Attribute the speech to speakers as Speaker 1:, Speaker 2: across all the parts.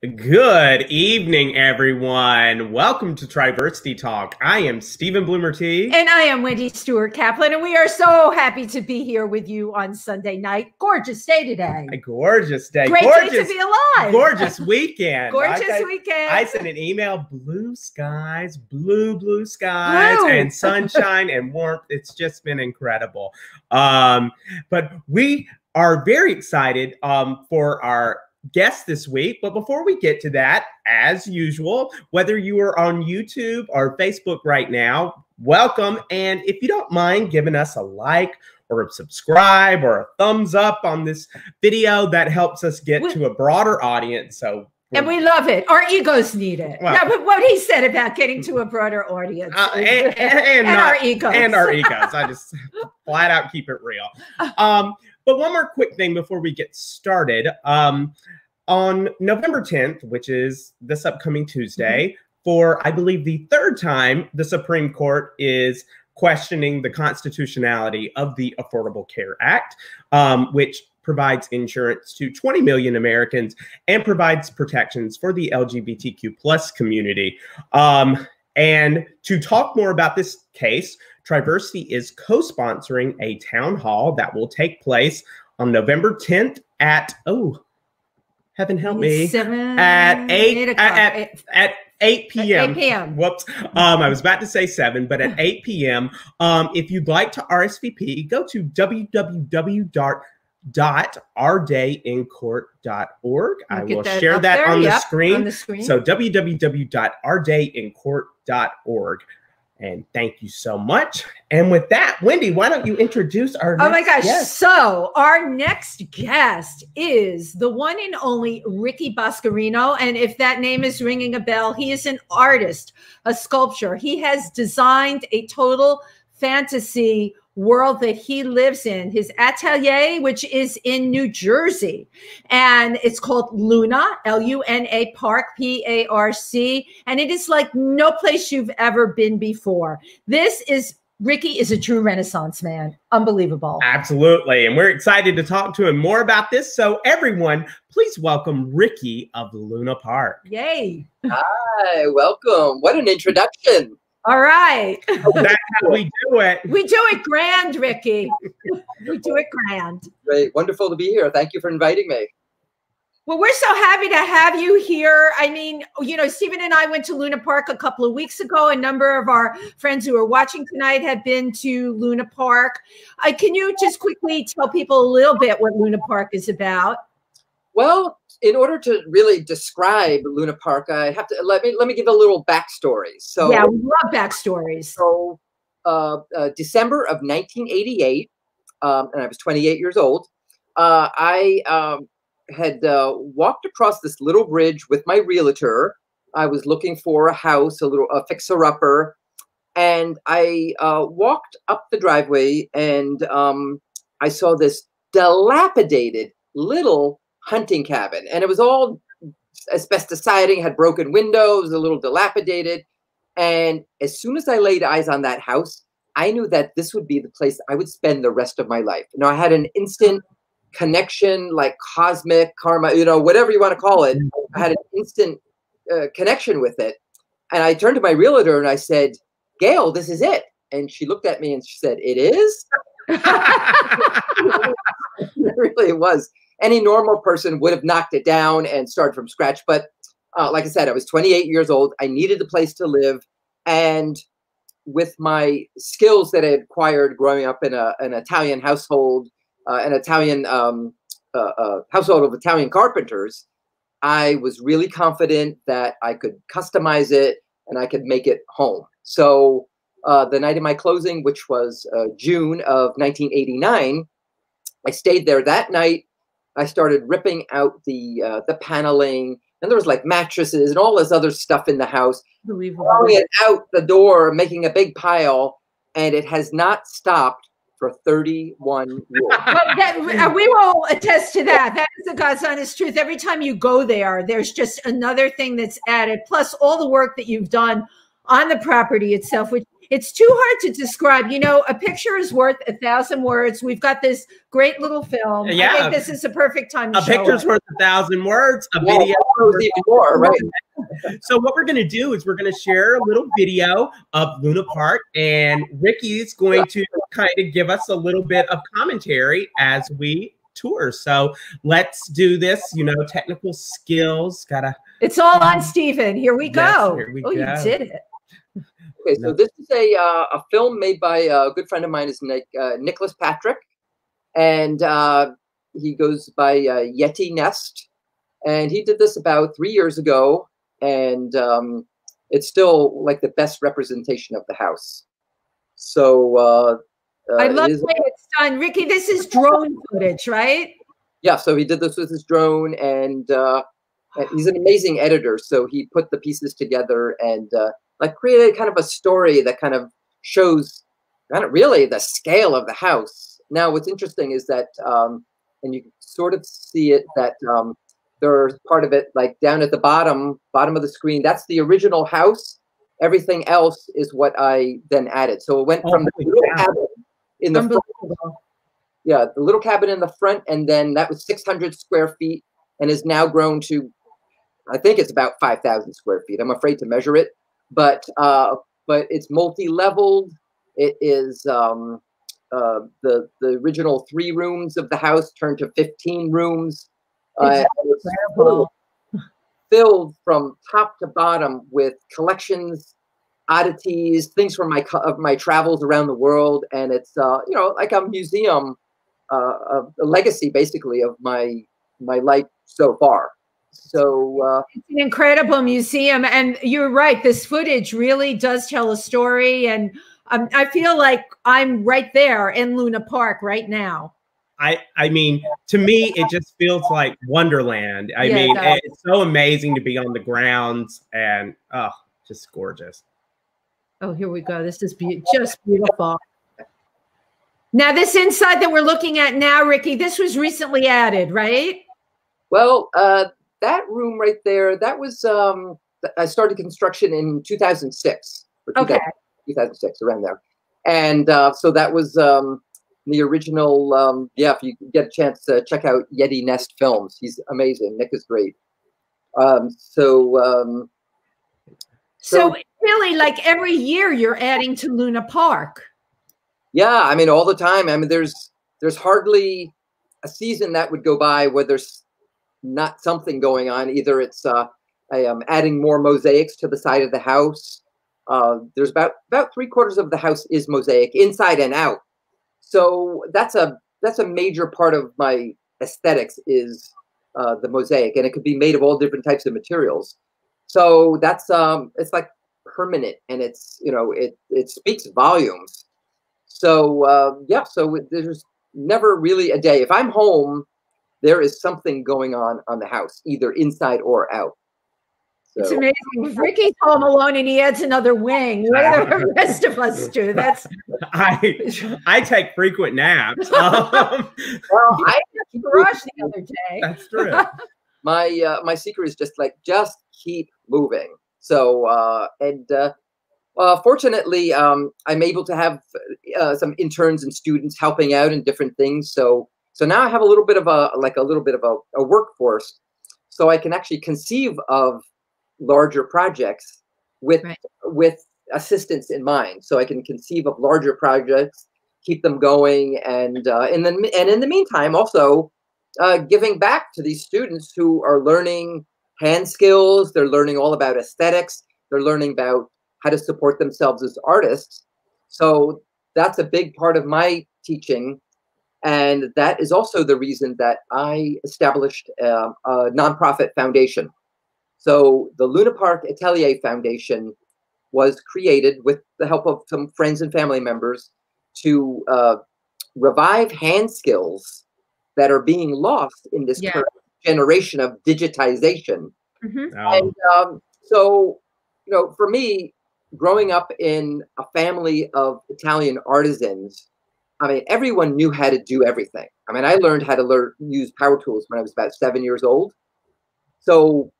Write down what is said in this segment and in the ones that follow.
Speaker 1: Good evening, everyone. Welcome to TriVersity Talk. I am Stephen Bloomer T.
Speaker 2: And I am Wendy Stewart Kaplan, and we are so happy to be here with you on Sunday night. Gorgeous day today.
Speaker 1: A gorgeous day.
Speaker 2: Great
Speaker 1: gorgeous,
Speaker 2: day to be alive.
Speaker 1: Gorgeous weekend.
Speaker 2: gorgeous
Speaker 1: I,
Speaker 2: weekend.
Speaker 1: I sent an email, blue skies, blue, blue skies,
Speaker 2: Blue.
Speaker 1: and sunshine and warmth. It's just been incredible. Um, but we are very excited um, for our guest this week. But before we get to that, as usual, whether you are on YouTube or Facebook right now, welcome. And if you don't mind giving us a like or a subscribe or a thumbs up on this video, that helps us get
Speaker 2: We-
Speaker 1: to a broader audience. So
Speaker 2: and we love it. Our egos need it.
Speaker 1: Well-
Speaker 2: yeah, but what he said about getting to a broader audience.
Speaker 1: Uh,
Speaker 2: is-
Speaker 1: and, and, and not-
Speaker 2: our egos.
Speaker 1: and our egos. I just flat out keep it real. Um, but one more quick thing before we get started. Um, on November 10th, which is this upcoming Tuesday, for I believe the third time, the Supreme Court is questioning the constitutionality of the Affordable Care Act, um, which provides insurance to 20 million Americans and provides protections for the LGBTQ plus community. Um, and to talk more about this case, TriVersity is co sponsoring a town hall that will take place on November 10th at, oh, heaven help me,
Speaker 2: Seven,
Speaker 1: at 8,
Speaker 2: o'clock.
Speaker 1: at,
Speaker 2: Eight-
Speaker 1: at 8 p.m.
Speaker 2: 8 p.m.
Speaker 1: Whoops. Um, I was about to say 7, but at 8 p.m. Um, if you'd like to RSVP, go to www.ourdayincourt.org. I will
Speaker 2: that
Speaker 1: share that
Speaker 2: there.
Speaker 1: on the
Speaker 2: Yep,
Speaker 1: screen.
Speaker 2: On the screen.
Speaker 1: So www.ourdayincourt.org. And thank you so much. And with that, Wendy, why don't you introduce our
Speaker 2: Oh my gosh.
Speaker 1: guest?
Speaker 2: So, our next guest is the one and only Ricky Boscarino. And if that name is ringing a bell, he is an artist, a sculptor. He has designed a total fantasy world that he lives in, his atelier, which is in New Jersey. And it's called Luna, L U N A Parc, P A R C. And it is like no place you've ever been before. This is Ricky is a true Renaissance man. Unbelievable.
Speaker 1: Absolutely. And we're excited to talk to him more about this. So, everyone, please welcome Ricky of Luna Parc.
Speaker 2: Yay.
Speaker 3: Hi, welcome. What an introduction.
Speaker 2: All right.
Speaker 1: That's how we do it.
Speaker 2: We do it grand, Ricky. We do it grand.
Speaker 3: Great. Wonderful to be here. Thank you for inviting me.
Speaker 2: Well, we're so happy to have you here. I mean, you know, Stephen and I went to Luna Parc a couple of weeks ago. A number of our friends who are watching tonight have been to Luna Parc. Uh, can you just quickly tell people a little bit what Luna Parc is about?
Speaker 3: Well, in order to really describe Luna Parc, I have to let me let me give a little backstory. So,
Speaker 2: yeah, we love backstories.
Speaker 3: so uh, uh, December of 1988, um, and I was 28 years old. Uh, I um, had uh, walked across this little bridge with my realtor. I was looking for a house, a little a fixer upper, and I uh, walked up the driveway and um, I saw this dilapidated little hunting cabin, and it was all asbestos siding, had broken windows, a little dilapidated. And as soon as I laid eyes on that house, I knew that this would be the place I would spend the rest of my life. You know, I had an instant connection, like cosmic karma, you know, whatever you want to call it. I had an instant uh, connection with it. And I turned to my realtor and I said, Gail, this is it. And she looked at me and she said, It is? it really was. Any normal person would have knocked it down and started from scratch. But uh, like I said, I was 28 years old. I needed a place to live. And with my skills that I had acquired growing up in a, an Italian household, uh, an Italian um, uh, uh, household of Italian carpenters, I was really confident that I could customize it and I could make it home. So uh, the night of my closing, which was uh, June of 1989, I stayed there that night. I started ripping out the uh, the paneling, and there was like mattresses and all this other stuff in the house. Throwing it out the door, making a big pile, and it has not stopped for 31 years.
Speaker 2: Well, that, uh, we will attest to that. That is the God's honest truth. Every time you go there, there's just another thing that's added, plus all the work that you've done on the property itself, which it's too hard to describe. You know, a picture is worth a thousand words. We've got this great little film.
Speaker 1: Yeah.
Speaker 2: I think this is a perfect time to
Speaker 1: A
Speaker 2: show
Speaker 1: picture's
Speaker 2: it.
Speaker 1: worth a thousand words. A
Speaker 3: Yeah,
Speaker 1: video.
Speaker 3: photos even more, right?
Speaker 1: So what we're going to do is we're going to share a little video of Luna Parc, and Ricky's going to kind of give us a little bit of commentary as we tour. So let's do this. You know, technical skills. Gotta.
Speaker 2: It's all on Stephen. Here we
Speaker 1: Yes,
Speaker 2: go.
Speaker 1: here we
Speaker 2: oh, you did it.
Speaker 3: Okay, so
Speaker 1: No.
Speaker 3: this is a uh, a film made by a good friend of mine, is Nick, uh, Nicholas Patrick, and uh, he goes by uh, Yeti Nest, and he did this about three years ago, and um, it's still like the best representation of the house. So uh, uh,
Speaker 2: I love
Speaker 3: is-
Speaker 2: the way it's done. Ricky, this is drone footage, right?
Speaker 3: yeah, so he did this with his drone, and uh, he's an amazing editor. So he put the pieces together and uh, like created kind of a story that kind of shows not really the scale of the house. Now, what's interesting is that, um, and you can sort of see it that um, there's part of it like down at the bottom, bottom of the screen. That's the original house. Everything else is what I then added. So it went
Speaker 1: Oh,
Speaker 3: from the little
Speaker 1: cow.
Speaker 3: cabin in the front yeah, the little cabin in the front, and then that was 600 square feet, and is now grown to, I think it's about 5,000 square feet. I'm afraid to measure it, but uh, but it's multi-leveled. It is um, uh, the the original three rooms of the house turned to 15 rooms. Uh,
Speaker 2: Incredible.
Speaker 3: filled from top to bottom with collections, oddities, things from my of my travels around the world, and it's uh, you know like a museum, uh, of a legacy basically of my my life so far. So uh,
Speaker 2: It's an incredible museum. And you're right. This footage really does tell a story. And um, I feel like I'm right there in Luna Parc right now.
Speaker 1: I I mean, to me, it just feels like Wonderland. I
Speaker 2: Yeah,
Speaker 1: mean,
Speaker 2: does.
Speaker 1: it's so amazing to be on the grounds and oh, just gorgeous.
Speaker 2: Oh, here we go. This is be- just beautiful. Now, this inside that we're looking at now, Ricky, this was recently added, right?
Speaker 3: well, uh, that room right there, that was um, I started construction in 2006. or
Speaker 2: Okay.
Speaker 3: 2006 around there and uh, so that was um, the original um, yeah if you get a chance to check out yeti nest films he's amazing nick is great um, so um,
Speaker 2: So,
Speaker 3: So-
Speaker 2: really, like every year, you're adding to Luna Parc.
Speaker 3: yeah i mean all the time i mean there's there's hardly a season that would go by where there's not something going on. Either it's uh, I am adding more mosaics to the side of the house. Uh, there's about about three quarters of the house is mosaic inside and out. So that's a that's a major part of my aesthetics is uh, the mosaic and it could be made of all different types of materials. So that's um it's like permanent and it's you know it it speaks volumes. So uh, yeah so there's never really a day. If i'm home there is something going on on the house either inside or out
Speaker 2: It's amazing. If Ricky's home alone and he adds another wing, what do the rest of us do? That's
Speaker 1: I I take frequent naps. Um,
Speaker 3: well, I just
Speaker 2: garage the other day.
Speaker 1: that's true.
Speaker 3: my uh, my secret is just like just keep moving so uh and uh uh, fortunately, um, I'm able to have uh, some interns and students helping out in different things. So, so now I have a little bit of a like a little bit of a, a workforce, so I can actually conceive of larger projects with
Speaker 2: Right.
Speaker 3: with assistance in mind. So I can conceive of larger projects, keep them going, and uh, and then and in the meantime, also uh, giving back to these students who are learning hand skills. They're learning all about aesthetics. They're learning about how to support themselves as artists. So that's a big part of my teaching. And that is also the reason that I established um, a nonprofit foundation. So the Luna Parc Atelier Foundation was created with the help of some friends and family members to uh, revive hand skills that are being lost in this
Speaker 2: Yeah.
Speaker 3: current generation of digitization.
Speaker 2: Mhm.
Speaker 1: Um,
Speaker 3: And um, so, you know, for me, growing up in a family of Italian artisans, I mean, everyone knew how to do everything. I mean, I learned how to learn use power tools when I was about seven years old. So,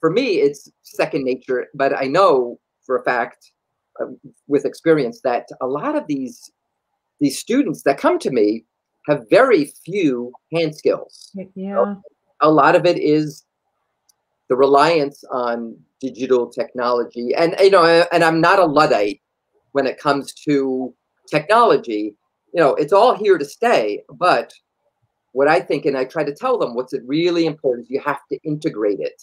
Speaker 3: for me, it's second nature. But I know for a fact uh, with experience that a lot of these these students that come to me have very few hand skills.
Speaker 2: Yeah.
Speaker 3: A lot of it is the reliance on digital technology, and you know, and I'm not a luddite when it comes to technology. You know, it's all here to stay, but what I think, and I try to tell them, what's really important is you have to integrate it.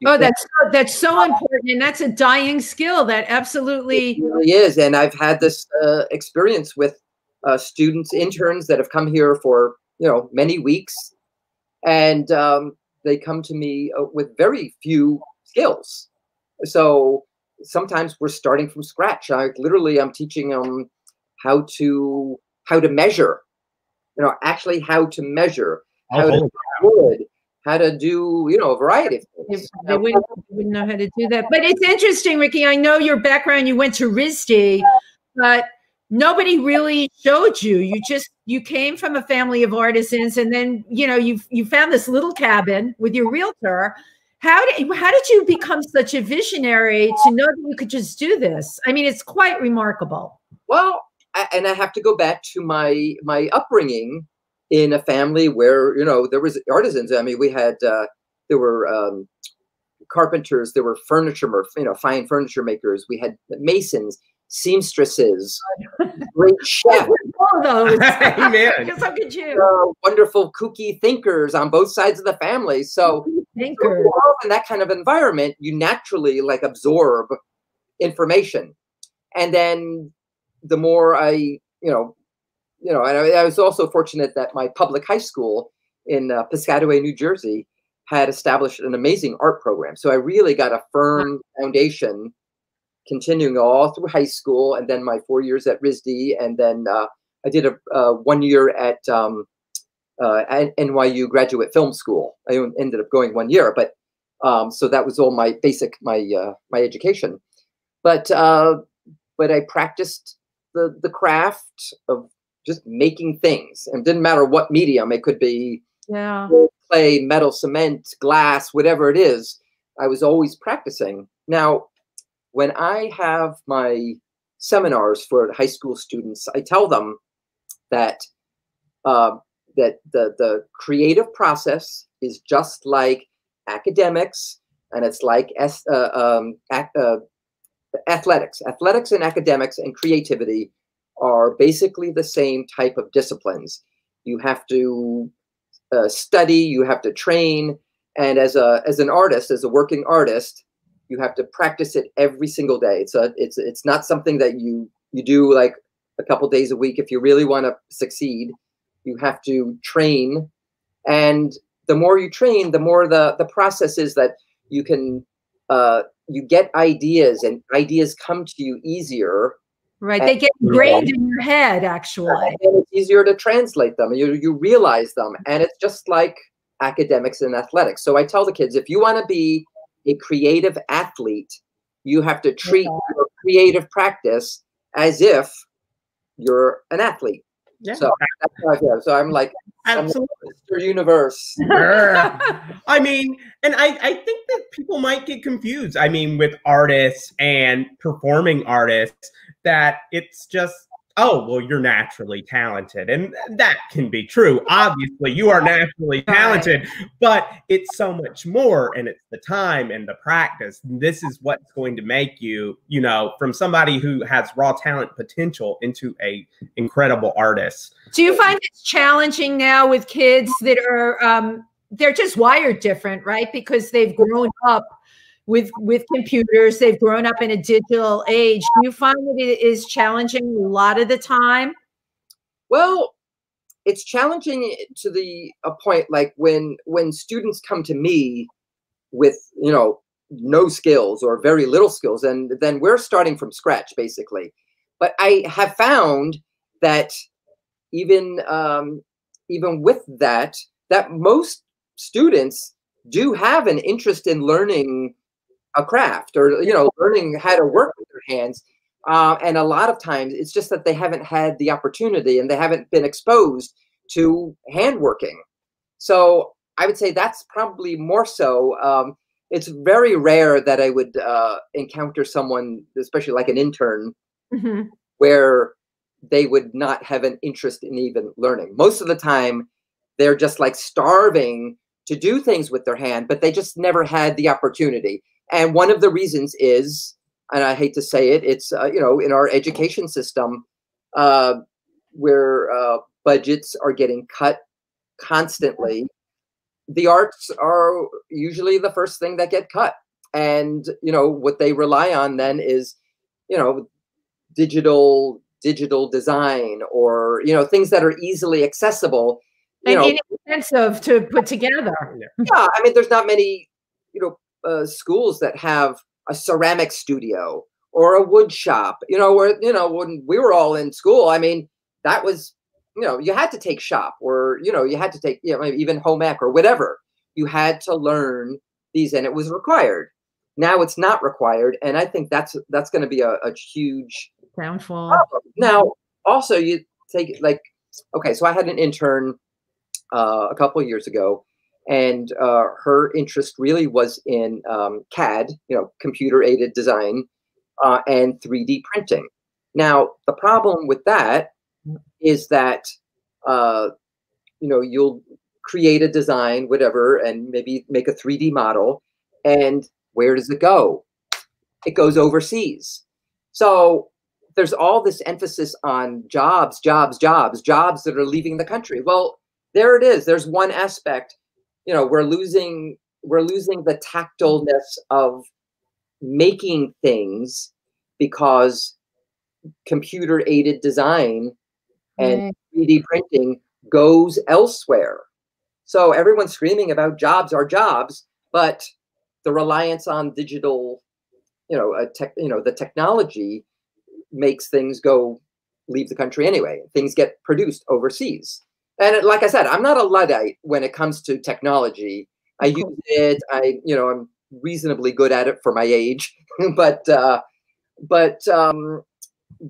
Speaker 3: You
Speaker 2: Oh, that's so, that's so important, and that's a dying skill. That absolutely.
Speaker 3: Really is. And I've had this uh, experience with uh, students, interns that have come here for you know many weeks, and um, they come to me uh, with very few skills. So sometimes we're starting from scratch. I literally I'm teaching them how to how to measure. You know, actually how to measure, how to wood, how to do you know a variety of things.
Speaker 2: they wouldn't, they wouldn't know how to do that. But it's interesting, Ricky. I know your background. You went to RISD, but nobody really showed you. You just you came from a family of artisans, and then you know you you found this little cabin with your realtor. How did how did you become such a visionary to know that you could just do this? I mean, it's quite remarkable.
Speaker 3: Well, I, and I have to go back to my my upbringing in a family where you know there was artisans. I mean, we had uh, there were um, carpenters, there were furniture, you know, fine furniture makers. We had masons, seamstresses, great chefs,
Speaker 2: All those.
Speaker 1: Amen.
Speaker 2: Because how could you?
Speaker 3: uh, wonderful kooky thinkers on both sides of the family. So
Speaker 2: Thinker.
Speaker 3: grow in that kind of environment, you naturally like absorb information, and then the more I, you know, you know, and I, I was also fortunate that my public high school in uh, Piscataway, New Jersey, had established an amazing art program. So I really got a firm foundation, continuing all through high school, and then my four years at RISD, and then uh, I did a one year at um, uh, at NYU Graduate Film School. I ended up going one year, but um, so that was all my basic my uh, my education. But uh, but I practiced the the craft of just making things, and it didn't matter what medium. It could be
Speaker 2: Yeah.
Speaker 3: clay, metal, cement, glass, whatever it is. I was always practicing. Now, when I have my seminars for high school students, I tell them that uh, that the the creative process is just like academics, and it's like as, uh, um, uh, athletics. Athletics and academics and creativity are basically the same type of disciplines. You have to uh, study, you have to train, and as a as an artist, as a working artist, you have to practice it every single day. It's a it's it's not something that you you do like a couple days a week. If you really want to succeed, you have to train, and the more you train, the more the the process is that you can uh, you get ideas, and ideas come to you easier.
Speaker 2: Right. They get ingrained in your head, actually.
Speaker 3: and it's easier to translate them. You, you realize them and it's just like academics and athletics. So i tell the kids if you want to be a creative athlete you have to treat your creative practice as if you're an athlete
Speaker 1: Yeah.
Speaker 3: so that's how I feel. so i'm like I'm
Speaker 1: Absolutely.
Speaker 3: Mr. universe
Speaker 1: I mean, and I, I think that people might get confused. I mean, with artists and performing artists, that it's just, oh, well, you're naturally talented. And that can be true. Obviously, you are naturally talented, but it's so much more. And it's the time and the practice. This is what's going to make you, you know, from somebody who has raw talent potential into a incredible artist.
Speaker 2: Do you find it's challenging now with kids that are um, they're just wired different, right? Because they've grown up with with computers, they've grown up in a digital age. Do you find that it is challenging a lot of the time?
Speaker 3: Well, it's challenging to the a point like when when students come to me with you know no skills or very little skills, and then we're starting from scratch basically. But I have found that even um, even with that, that most students do have an interest in learning a craft or you know learning how to work with their hands uh, and a lot of times it's just that they haven't had the opportunity and they haven't been exposed to handworking. So I would say that's probably more so. Um, it's very rare that I would uh, encounter someone, especially like an intern,
Speaker 2: hmm
Speaker 3: where they would not have an interest in even learning. Most of the time, they're just like starving to do things with their hand, but they just never had the opportunity. And one of the reasons is, and I hate to say it, it's uh, you know in our education system uh, where uh, budgets are getting cut constantly. The arts are usually the first thing that get cut, and you know what they rely on then is, you know, digital digital design or you know things that are easily accessible. You
Speaker 2: And
Speaker 3: know,
Speaker 2: inexpensive to put together.
Speaker 3: yeah, I mean, there's not many, you know, uh, schools that have a ceramic studio or a wood shop. You know, where you know when we were all in school, I mean, that was, you know, you had to take shop or you know you had to take, you know, even home ec or whatever. You had to learn these, and it was required. Now it's not required, and I think that's that's going to be a, a huge
Speaker 2: Downfall.
Speaker 3: problem. Now, also, you take like, okay, so I had an intern uh, a couple of years ago, and uh, her interest really was in um, CAD, you know, computer aided design, uh, and 3D printing. Now, the problem with that is that, uh, you know, you'll create a design, whatever, and maybe make a 3D model, and where does it go? It goes overseas. So there's all this emphasis on jobs, jobs, jobs, jobs that are leaving the country. Well, there it is. There's one aspect. You know, we're losing we're losing the tactileness of making things because computer aided design and mm. 3D printing goes elsewhere. So everyone's screaming about jobs are jobs, but the reliance on digital, you know, a tech, you know, the technology makes things go leave the country anyway. Things get produced overseas. And it- like I said, I'm not a luddite when it comes to technology. I use it. I, you know, I'm reasonably good at it for my age, but, uh, but, um,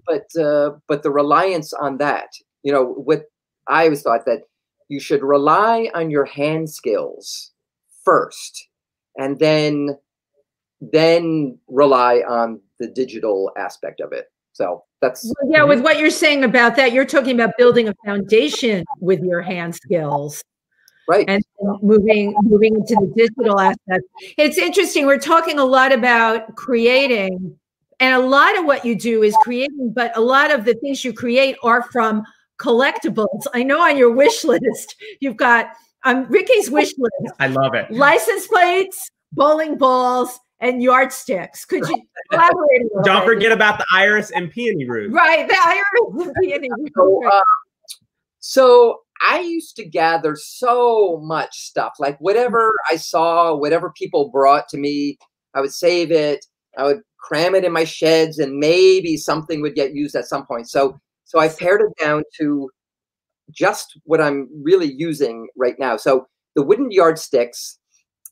Speaker 3: but, uh, but the reliance on that, you know, what I always thought that you should rely on your hand skills first, and then, then rely on the digital aspect of it. So that's
Speaker 2: Well, Yeah, with what you're saying about that, you're talking about building a foundation with your hand skills
Speaker 3: right.
Speaker 2: and moving moving into the digital aspect. It's interesting. We're talking a lot about creating, and a lot of what you do is creating, but a lot of the things you create are from collectibles. I know on your wish list, you've got on Ricky's wish list
Speaker 1: I love it.
Speaker 2: license plates, bowling balls, and yardsticks. Could you elaborate a little
Speaker 1: Don't
Speaker 2: bit?
Speaker 1: forget about the iris and peony root.
Speaker 2: Right, the iris and peony.
Speaker 3: So, uh, so I used to gather so much stuff, like whatever I saw, whatever people brought to me, I would save it. I would cram it in my sheds, and maybe something would get used at some point. So, so I pared it down to just what I'm really using right now. So the wooden yardsticks.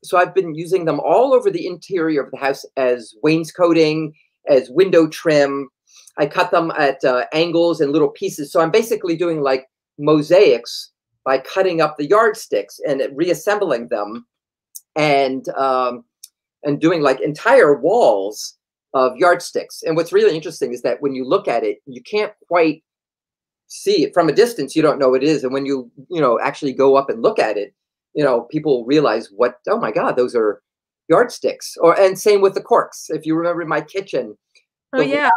Speaker 3: So I've been using them all over the interior of the house as wainscoting, as window trim. I cut them at uh, angles and little pieces. So I'm basically doing like mosaics by cutting up the yardsticks and reassembling them, and um, and doing like entire walls of yardsticks. And what's really interesting is that when you look at it, you can't quite see it from a distance. You don't know what it is, and when you you know actually go up and look at it, you know people realize what oh my god those are yardsticks. Or and same with the corks. If you remember my kitchen,
Speaker 2: Oh yeah,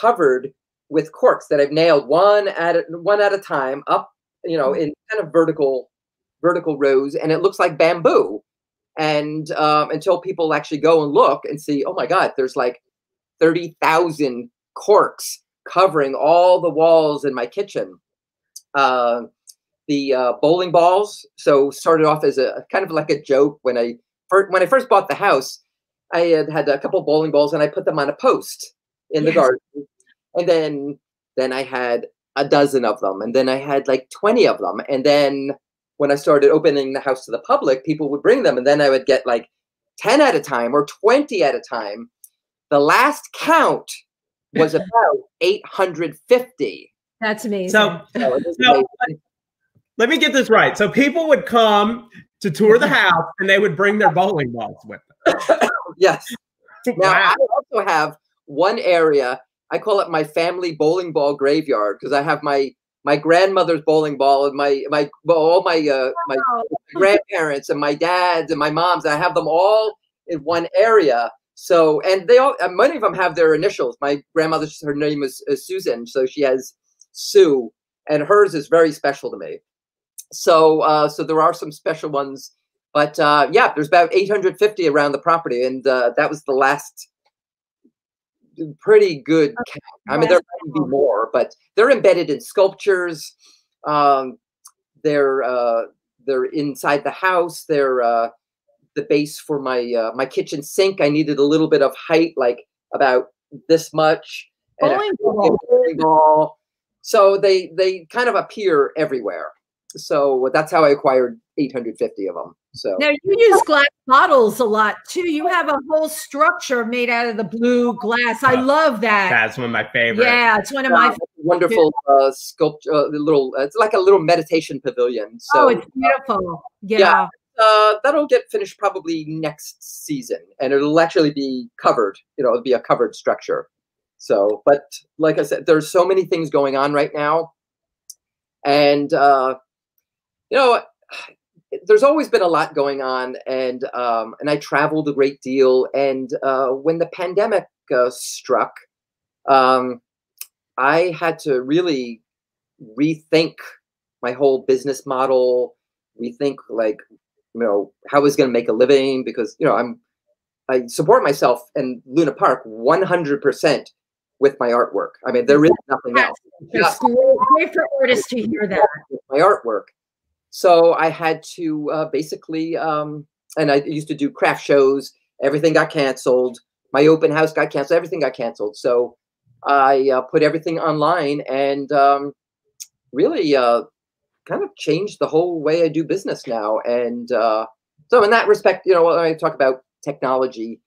Speaker 3: covered with corks that I've nailed one at a, one at a time up, you know, in kind of vertical vertical rows, and it looks like bamboo. And um, until people actually go and look and see, oh my God, there's like thirty thousand corks covering all the walls in my kitchen. Uh, the uh, bowling balls. So started off as a kind of like a joke when I first, when I first bought the house. I had had a couple bowling balls and I put them on a post in the
Speaker 2: Yes.
Speaker 3: garden, and then then I had a dozen of them, and then I had like twenty of them, and then when I started opening the house to the public, people would bring them, and then I would get like ten at a time or twenty at a time. The last count was about eight hundred fifty.
Speaker 2: that's amazing.
Speaker 1: So
Speaker 3: So it was
Speaker 1: No,
Speaker 3: amazing.
Speaker 1: Let me get this right. So people would come to tour the house and they would bring their bowling balls with them.
Speaker 3: yes. Now
Speaker 1: Wow.
Speaker 3: I also have one area. I call it my family bowling ball graveyard because I have my my grandmother's bowling ball and my my well, all my uh, my
Speaker 2: Wow.
Speaker 3: grandparents and my dads and my moms. I have them all in one area. So and they all and many of them have their initials. My grandmother's her name is, is Susan, so she has Sue, and hers is very special to me. So uh, so there are some special ones, but uh, yeah, there's about 850 around the property, and uh, that was the last pretty good count. I mean, there might be more, but they're embedded in sculptures. Um, they're uh, they're inside the house. They're uh, the base for my uh, my kitchen sink. I needed a little bit of height, like about this much, and a
Speaker 2: Bowling
Speaker 3: big
Speaker 2: ball.
Speaker 3: bowling ball. So they they kind of appear everywhere. So that's how I acquired 850 of them. So
Speaker 2: Now you use glass bottles a lot too. You have a whole structure made out of the blue glass. I
Speaker 1: Uh,
Speaker 2: love that.
Speaker 1: That's one of my favorites.
Speaker 2: Yeah, it's one of
Speaker 3: Yeah,
Speaker 2: my.
Speaker 3: wonderful uh, sculpture, uh, the little. It's like a little meditation pavilion. So
Speaker 2: oh, it's beautiful. Yeah.
Speaker 3: Yeah. uh, that'll get finished probably next season, and it'll actually be covered. You know, it'll be a covered structure. So, but like I said, there's so many things going on right now, and uh, you know, there's always been a lot going on, and um, and I traveled a great deal, and uh, when the pandemic uh, struck, um, I had to really rethink my whole business model, rethink like you know how I was going to make a living because you know I'm I support myself and Luna Parc 100% with my artwork. I mean there is nothing else.
Speaker 2: It's great, great for artists to hear that.
Speaker 3: with my artwork. So I had to uh, basically, um, and I used to do craft shows. Everything got canceled. My open house got canceled. Everything got canceled. So I uh, put everything online and um, really uh, kind of changed the whole way I do business now. And uh, so, in that respect, you know, when I talk about technology,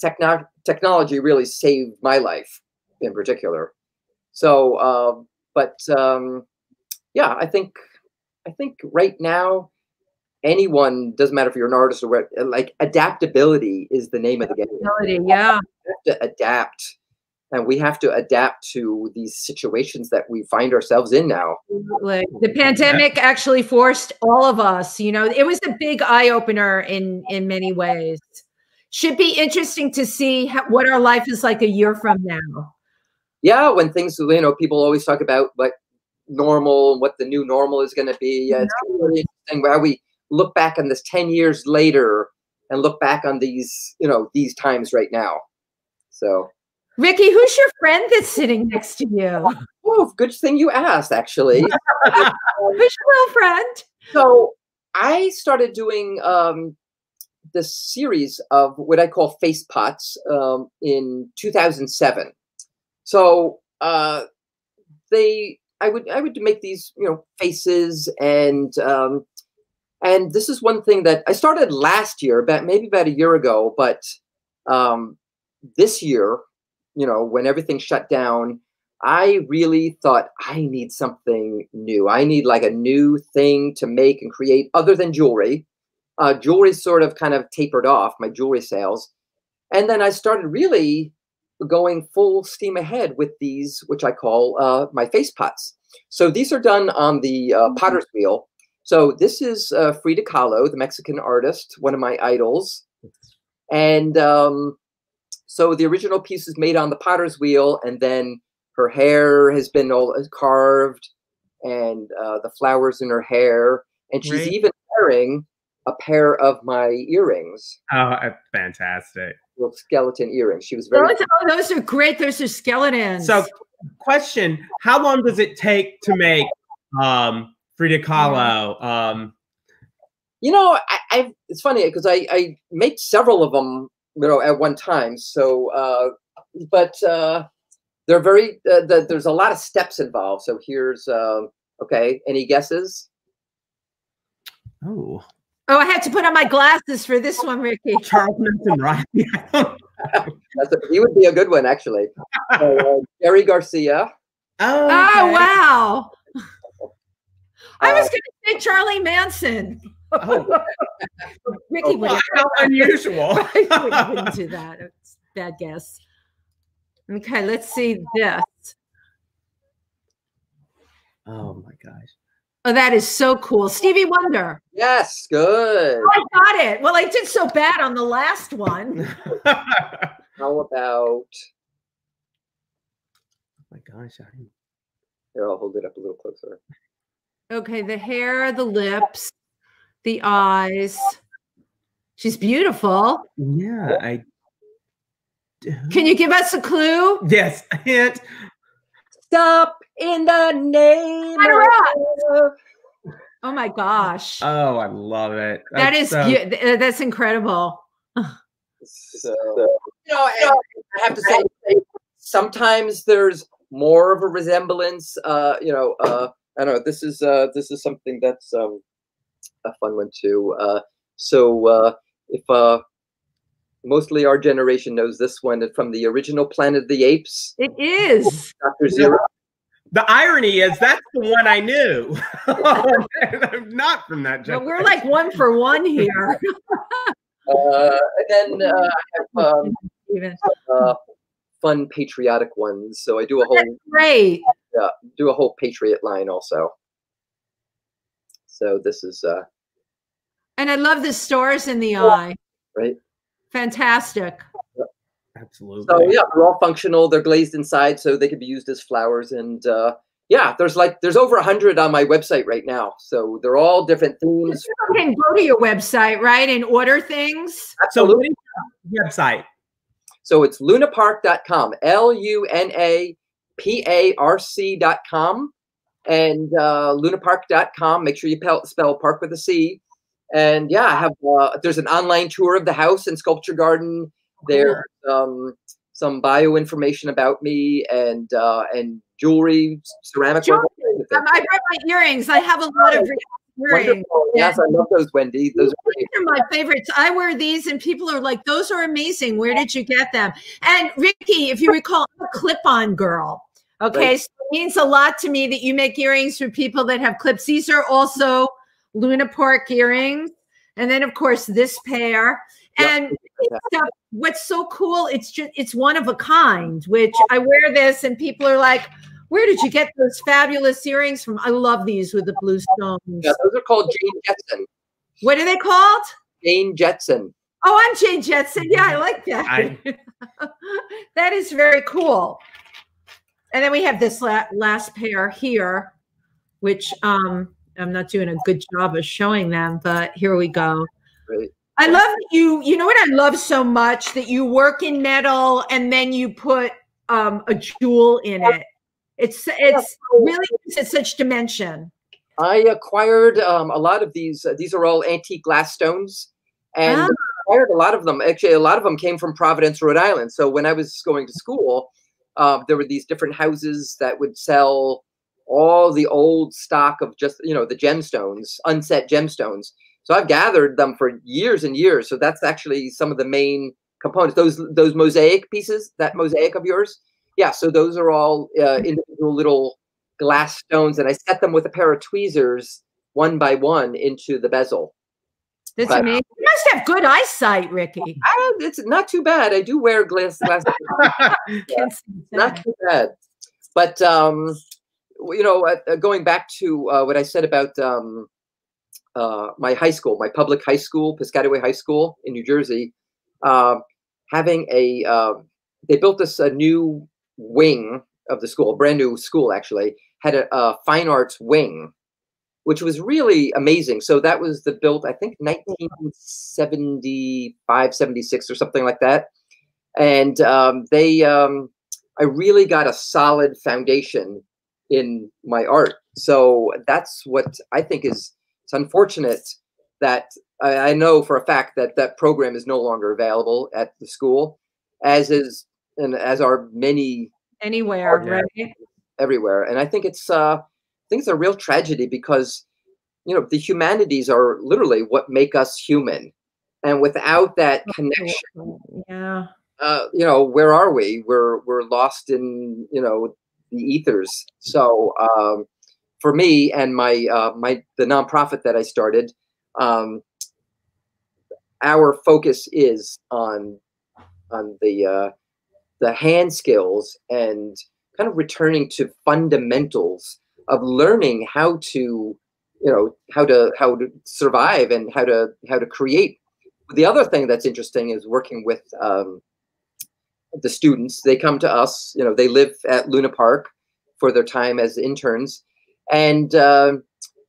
Speaker 3: techno- technology really saved my life in particular. So, uh, but um, yeah, I think I think right now, anyone doesn't matter if you're an artist or what, like adaptability is the name of the game.
Speaker 2: Yeah.
Speaker 3: We have to adapt, and we have to adapt to these situations that we find ourselves in now.
Speaker 2: Like the pandemic actually forced all of us, you know, it was a big eye opener in in many ways. Should be interesting to see how, what our life is like a year from now.
Speaker 3: Yeah, when things you know, people always talk about what normal and what the new normal is going to be. Yeah, it's really interesting how we look back on this ten years later and look back on these you know these times right now. So.
Speaker 2: Ricky, who's your friend that's sitting next to you?
Speaker 3: Oh, good thing you asked, actually.
Speaker 2: Who's your little friend?
Speaker 3: so I started doing um, this series of what I call face pots um, in 2007. So uh, they, I would, I would make these, you know, faces, and um, and this is one thing that I started last year, about maybe about a year ago, but um, this year, you know, when everything shut down, I really thought I need something new. I need like a new thing to make and create other than jewelry. Uh, jewelry sort of kind of tapered off my jewelry sales. And then I started really going full steam ahead with these, which I call uh, my face pots. So these are done on the uh, potter's wheel. So this is uh, Frida Kahlo, the Mexican artist, one of my idols. And um, so the original piece is made on the potter's wheel, and then her hair has been all uh, carved, and uh, the flowers in her hair, and she's
Speaker 1: Great.
Speaker 3: even wearing a pair of my earrings,
Speaker 1: Oh, fantastic.
Speaker 3: Little skeleton earrings. She was very
Speaker 2: Those, oh, those are great. Those are skeletons.
Speaker 1: So, question: How long does it take to make um, Frida Kahlo? Um,
Speaker 3: You know, I, I it's funny because I, I make several of them, you know, at one time. So, uh, but uh, they're very uh, the, there's a lot of steps involved. So here's um, okay. Any guesses?
Speaker 1: oh,
Speaker 2: oh, I had to put on my glasses for this one, Ricky.
Speaker 1: Charles Manson, Riley.
Speaker 3: That's a, he would be a good one actually. So, uh, Jerry Garcia.
Speaker 1: oh,
Speaker 2: Oh wow! I was
Speaker 3: Uh,
Speaker 2: going to say Charlie Manson.
Speaker 1: Oh,
Speaker 2: Ricky
Speaker 1: oh,
Speaker 2: would
Speaker 1: wow, how unusual.
Speaker 2: I wouldn't do that. It's a bad guess. Okay, let's see this.
Speaker 1: oh my gosh.
Speaker 2: Oh, that is so cool. Stevie Wonder.
Speaker 3: Yes, good.
Speaker 2: Oh, I got it. Well, I did so bad on the last one.
Speaker 3: How about Oh
Speaker 1: my gosh. I.
Speaker 3: Here, I'll hold it up a little closer.
Speaker 2: Okay, the hair, the lips, the eyes. She's beautiful.
Speaker 1: Yeah, I.
Speaker 2: Can you give us a clue?
Speaker 1: Yes, a hint.
Speaker 3: Stop in the name
Speaker 2: Runner
Speaker 3: of
Speaker 2: Oh my gosh.
Speaker 1: Oh, I love it.
Speaker 2: that
Speaker 1: That's so-
Speaker 2: beau- th- uh, that's incredible.
Speaker 3: So, you know, and I have to say, sometimes there's more of a resemblance. Uh, you know, uh, I don't know. This is uh, this is something that's um, a fun one too. Uh, so uh, if uh, mostly our generation knows this one from the original Planet of the Apes,
Speaker 2: It is.
Speaker 3: Doctor Zaius.
Speaker 1: The irony is that's the one I knew. I'm not from that
Speaker 2: But
Speaker 1: generation.
Speaker 2: we're like one for one here.
Speaker 3: Uh, and then uh, I have um,
Speaker 2: Even.
Speaker 3: uh, fun patriotic ones. So I do a whole
Speaker 2: That's great.
Speaker 3: do a whole patriot line also. So this is uh,
Speaker 2: And I love the stars in the eye.
Speaker 3: right.
Speaker 2: Fantastic.
Speaker 1: Absolutely.
Speaker 3: So yeah, they're all functional. They're glazed inside, so they can be used as flowers. And uh, yeah, there's like there's over a hundred on my website right now. So they're all different themes.
Speaker 2: You can go to your website, right, and order things.
Speaker 3: Absolutely.
Speaker 1: is your website?
Speaker 3: So it's lunaparc.com, L U N A P A R C.com, and uh, lunaparc.com. Make sure you pel- spell park with a C. And yeah, I have uh, there's an online tour of the house and sculpture garden. There's um, some bio information about me and uh, and jewelry, ceramic. work, all kinds of
Speaker 2: Um. I brought my earrings. I have a lot of earrings.
Speaker 3: Wonderful. Yes, I love those, Wendy. Those
Speaker 2: These are my favorites. I wear these, and people are like, "Those are amazing. Where did you get them?" And Ricky, if you recall, I'm a clip-on girl. Okay,
Speaker 3: Right.
Speaker 2: so it means a lot to me that you make earrings for people that have clips. These are also Luna Parc earrings, and then of course this pair.
Speaker 3: Yep.
Speaker 2: And stuff, what's so cool? It's just it's one of a kind. Which I wear this, and people are like, "Where did you get those fabulous earrings from?" I love these with the blue stones.
Speaker 3: yeah, those are called Jane Jetson.
Speaker 2: What are they called?
Speaker 3: Jane Jetson.
Speaker 2: Oh, I'm Jane Jetson. Yeah, I like that.
Speaker 1: I-
Speaker 2: that is very cool. And then we have this la- last pair here, which um, I'm not doing a good job of showing them, but here we go.
Speaker 3: Right.
Speaker 2: I love you. You know what I love so much that you work in metal and then you put um, a jewel in it. It's it's really it's such dimension.
Speaker 3: I acquired um, a lot of these. Uh, these are all antique glass stones, and
Speaker 2: Ah.
Speaker 3: acquired a lot of them. Actually, a lot of them came from Providence, Rhode Island. So when I was going to school, uh, there were these different houses that would sell all the old stock of just you know the gemstones, unset gemstones. So I've gathered them for years and years. So that's actually some of the main components. Those those mosaic pieces, that mosaic of yours, yeah. So those are all uh, individual little glass stones, and I set them with a pair of tweezers one by one into the bezel.
Speaker 2: That's
Speaker 3: But-
Speaker 2: amazing. You must have good eyesight, Ricky.
Speaker 3: I, it's not too bad. I do wear glass glasses.
Speaker 2: See
Speaker 3: not too bad. But um, you know, uh, uh, going back to uh, what I said about um, uh, my high school, my public high school, Piscataway High School in New Jersey, uh, having a uh, they built us a new wing of the school, a brand new school actually had a, a fine arts wing. Which was really amazing. So that was the built, I think, 1975, 76 or something like that. And um, they, um, I really got a solid foundation in my art. So that's what I think is it's unfortunate that I, I know for a fact that that program is no longer available at the school, as is and as are many
Speaker 2: Anywhere, right?
Speaker 3: everywhere. And I think it's uh, I think it's a real tragedy because you know the humanities are literally what make us human, and without that connection
Speaker 2: Yeah.
Speaker 3: uh, you know, where are we? We're we're lost in you know the ethers. So um, for me and my uh, my the nonprofit that I started, um, our focus is on on the uh, the hand skills and kind of returning to fundamentals of learning how to you know how to how to survive and how to how to create. The other thing that's interesting is working with um, the students. They come to us you know they live at luna parc for their time as interns and uh,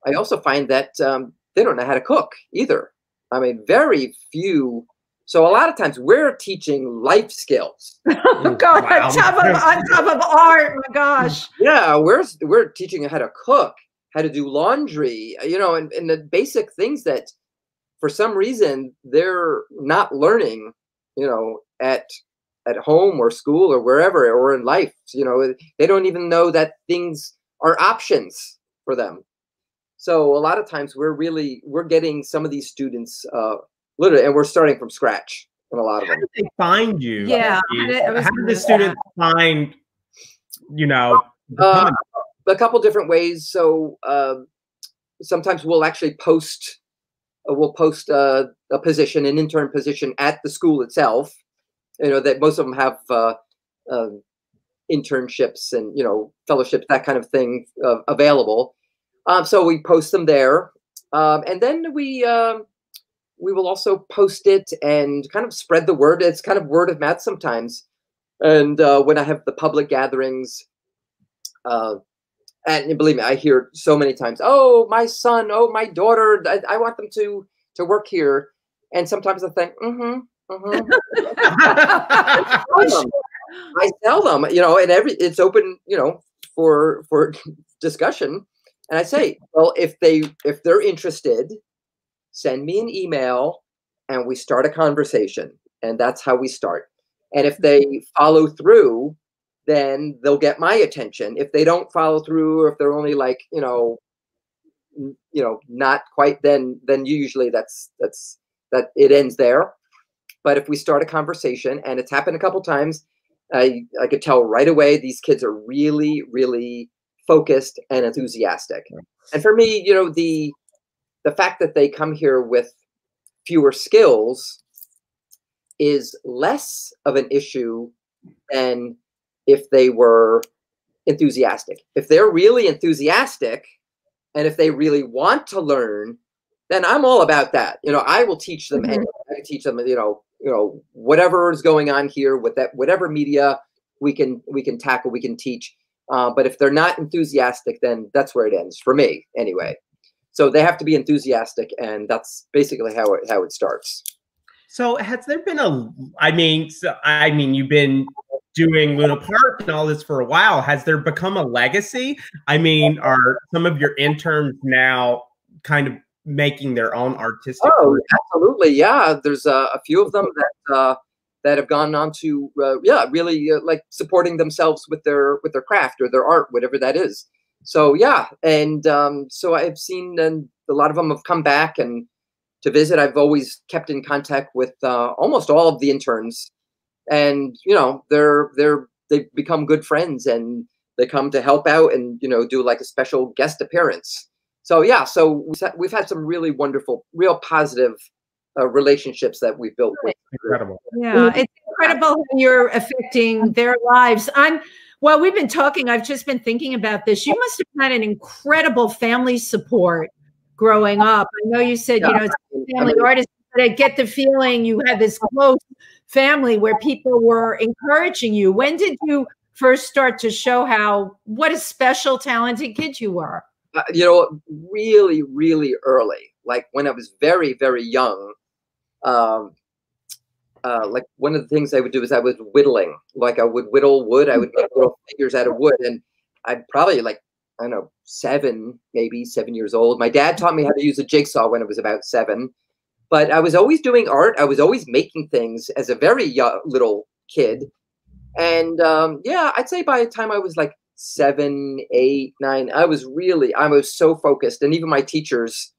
Speaker 3: i also find that um, they don't know how to cook either i mean very few so a lot of times we're teaching life skills.
Speaker 2: oh God, wow. on top of on top of art, my gosh.
Speaker 3: Yeah, we're we're teaching how to cook, how to do laundry, you know, and, and the basic things that for some reason they're not learning, you know, at at home or school or wherever or in life. You know, they don't even know that things are options for them. So a lot of times we're really we're getting some of these students uh, literally, and we're starting from scratch in a lot of
Speaker 1: how
Speaker 3: them.
Speaker 1: Did they find you?
Speaker 2: Yeah.
Speaker 1: How did the students find? You know,
Speaker 3: uh, a couple different ways. So uh, sometimes we'll actually post. Uh, we'll post uh, a position, an intern position at the school itself. You know that most of them have uh, um, internships and you know fellowships, that kind of thing uh, available. Um, so we post them there, um, and then we um, we will also post it and kind of spread the word. It's kind of word of mouth sometimes. And uh, when I have the public gatherings, uh, and believe me, I hear so many times, "Oh, my son, oh, my daughter, I, I want them to to work here." And sometimes I think, "Mm-hmm, mm-hmm." I tell them, you know, and every it's open, you know, for for discussion. And I say, well, if they if they're interested, send me an email and we start a conversation. And that's how we start. And if they mm-hmm. follow through, then they'll get my attention. If they don't follow through, or if they're only like, you know, you know, not quite, then then usually that's that's that it ends there. But if we start a conversation, and it's happened a couple times, I I could tell right away these kids are really, really focused and enthusiastic. And for me, you know, the the fact that they come here with fewer skills is less of an issue than if they were enthusiastic. If they're really enthusiastic and if they really want to learn, then I'm all about that. You know, I will teach them mm -hmm. I can teach them, you know, you know, whatever is going on here with that, whatever media we can we can tackle, we can teach. Uh, but if they're not enthusiastic, then that's where it ends for me, anyway. So they have to be enthusiastic, and that's basically how it how it starts.
Speaker 1: So has there been a? I mean, so, I mean, you've been doing Luna Parc and all this for a while. Has there become a legacy? I mean, are some of your interns now kind of making their own artistic?
Speaker 3: Oh, work? absolutely, yeah. There's uh, a few of them that uh, that have gone on to uh, yeah, really uh, like supporting themselves with their with their craft or their art, whatever that is so yeah, and um, so I've seen and a lot of them have come back and to visit. I've always kept in contact with uh, almost all of the interns, and you know they're they're they've become good friends and they come to help out and you know do like a special guest appearance. So yeah, so we've had some really wonderful, real positive uh, relationships that we've built.
Speaker 1: Incredible.
Speaker 2: Yeah, it's incredible you're affecting their lives. I'm well, we've been talking. I've just been thinking about this. You must have had an incredible family support growing up. I know you said, you know, it's family artist, but I get the feeling you had this close family where people were encouraging you. When did you first start to show how what a special, talented kid you were?
Speaker 3: Uh, you know, really, really early. Like when I was very, very young. Um, uh, like one of the things I would do is I was whittling. Like I would whittle wood. I would make little figures out of wood, and I'd probably like I don't know seven, maybe seven years old. My dad taught me how to use a jigsaw when I was about seven, but I was always doing art. I was always making things as a very young, little kid, and um, yeah, I'd say by the time I was like seven, eight, nine, I was really I was so focused, and even my teachers,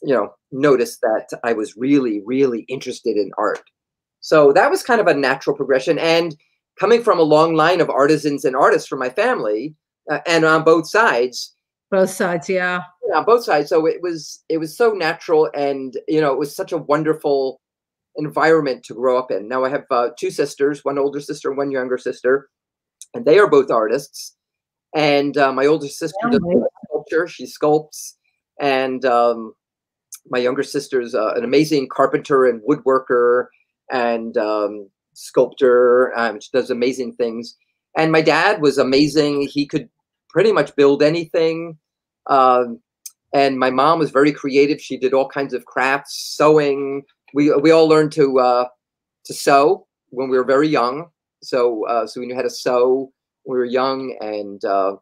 Speaker 3: you know, noticed that I was really, really interested in art. So that was kind of a natural progression. And coming from a long line of artisans and artists from my family, uh, and on both sides.
Speaker 2: Both sides, yeah.
Speaker 3: yeah, on both sides. So it was it was so natural, and you know, it was such a wonderful environment to grow up in. Now I have uh, two sisters, one older sister and one younger sister, and they are both artists. And uh, my older sister does sculpture; she sculpts, and um, my younger sister is uh, an amazing carpenter and woodworker and um, sculptor. Um, she does amazing things. And my dad was amazing. He could pretty much build anything. Um, and my mom was very creative. She did all kinds of crafts, sewing. We we all learned to uh, to sew when we were very young. So uh, so we knew how to sew we were young, and uh,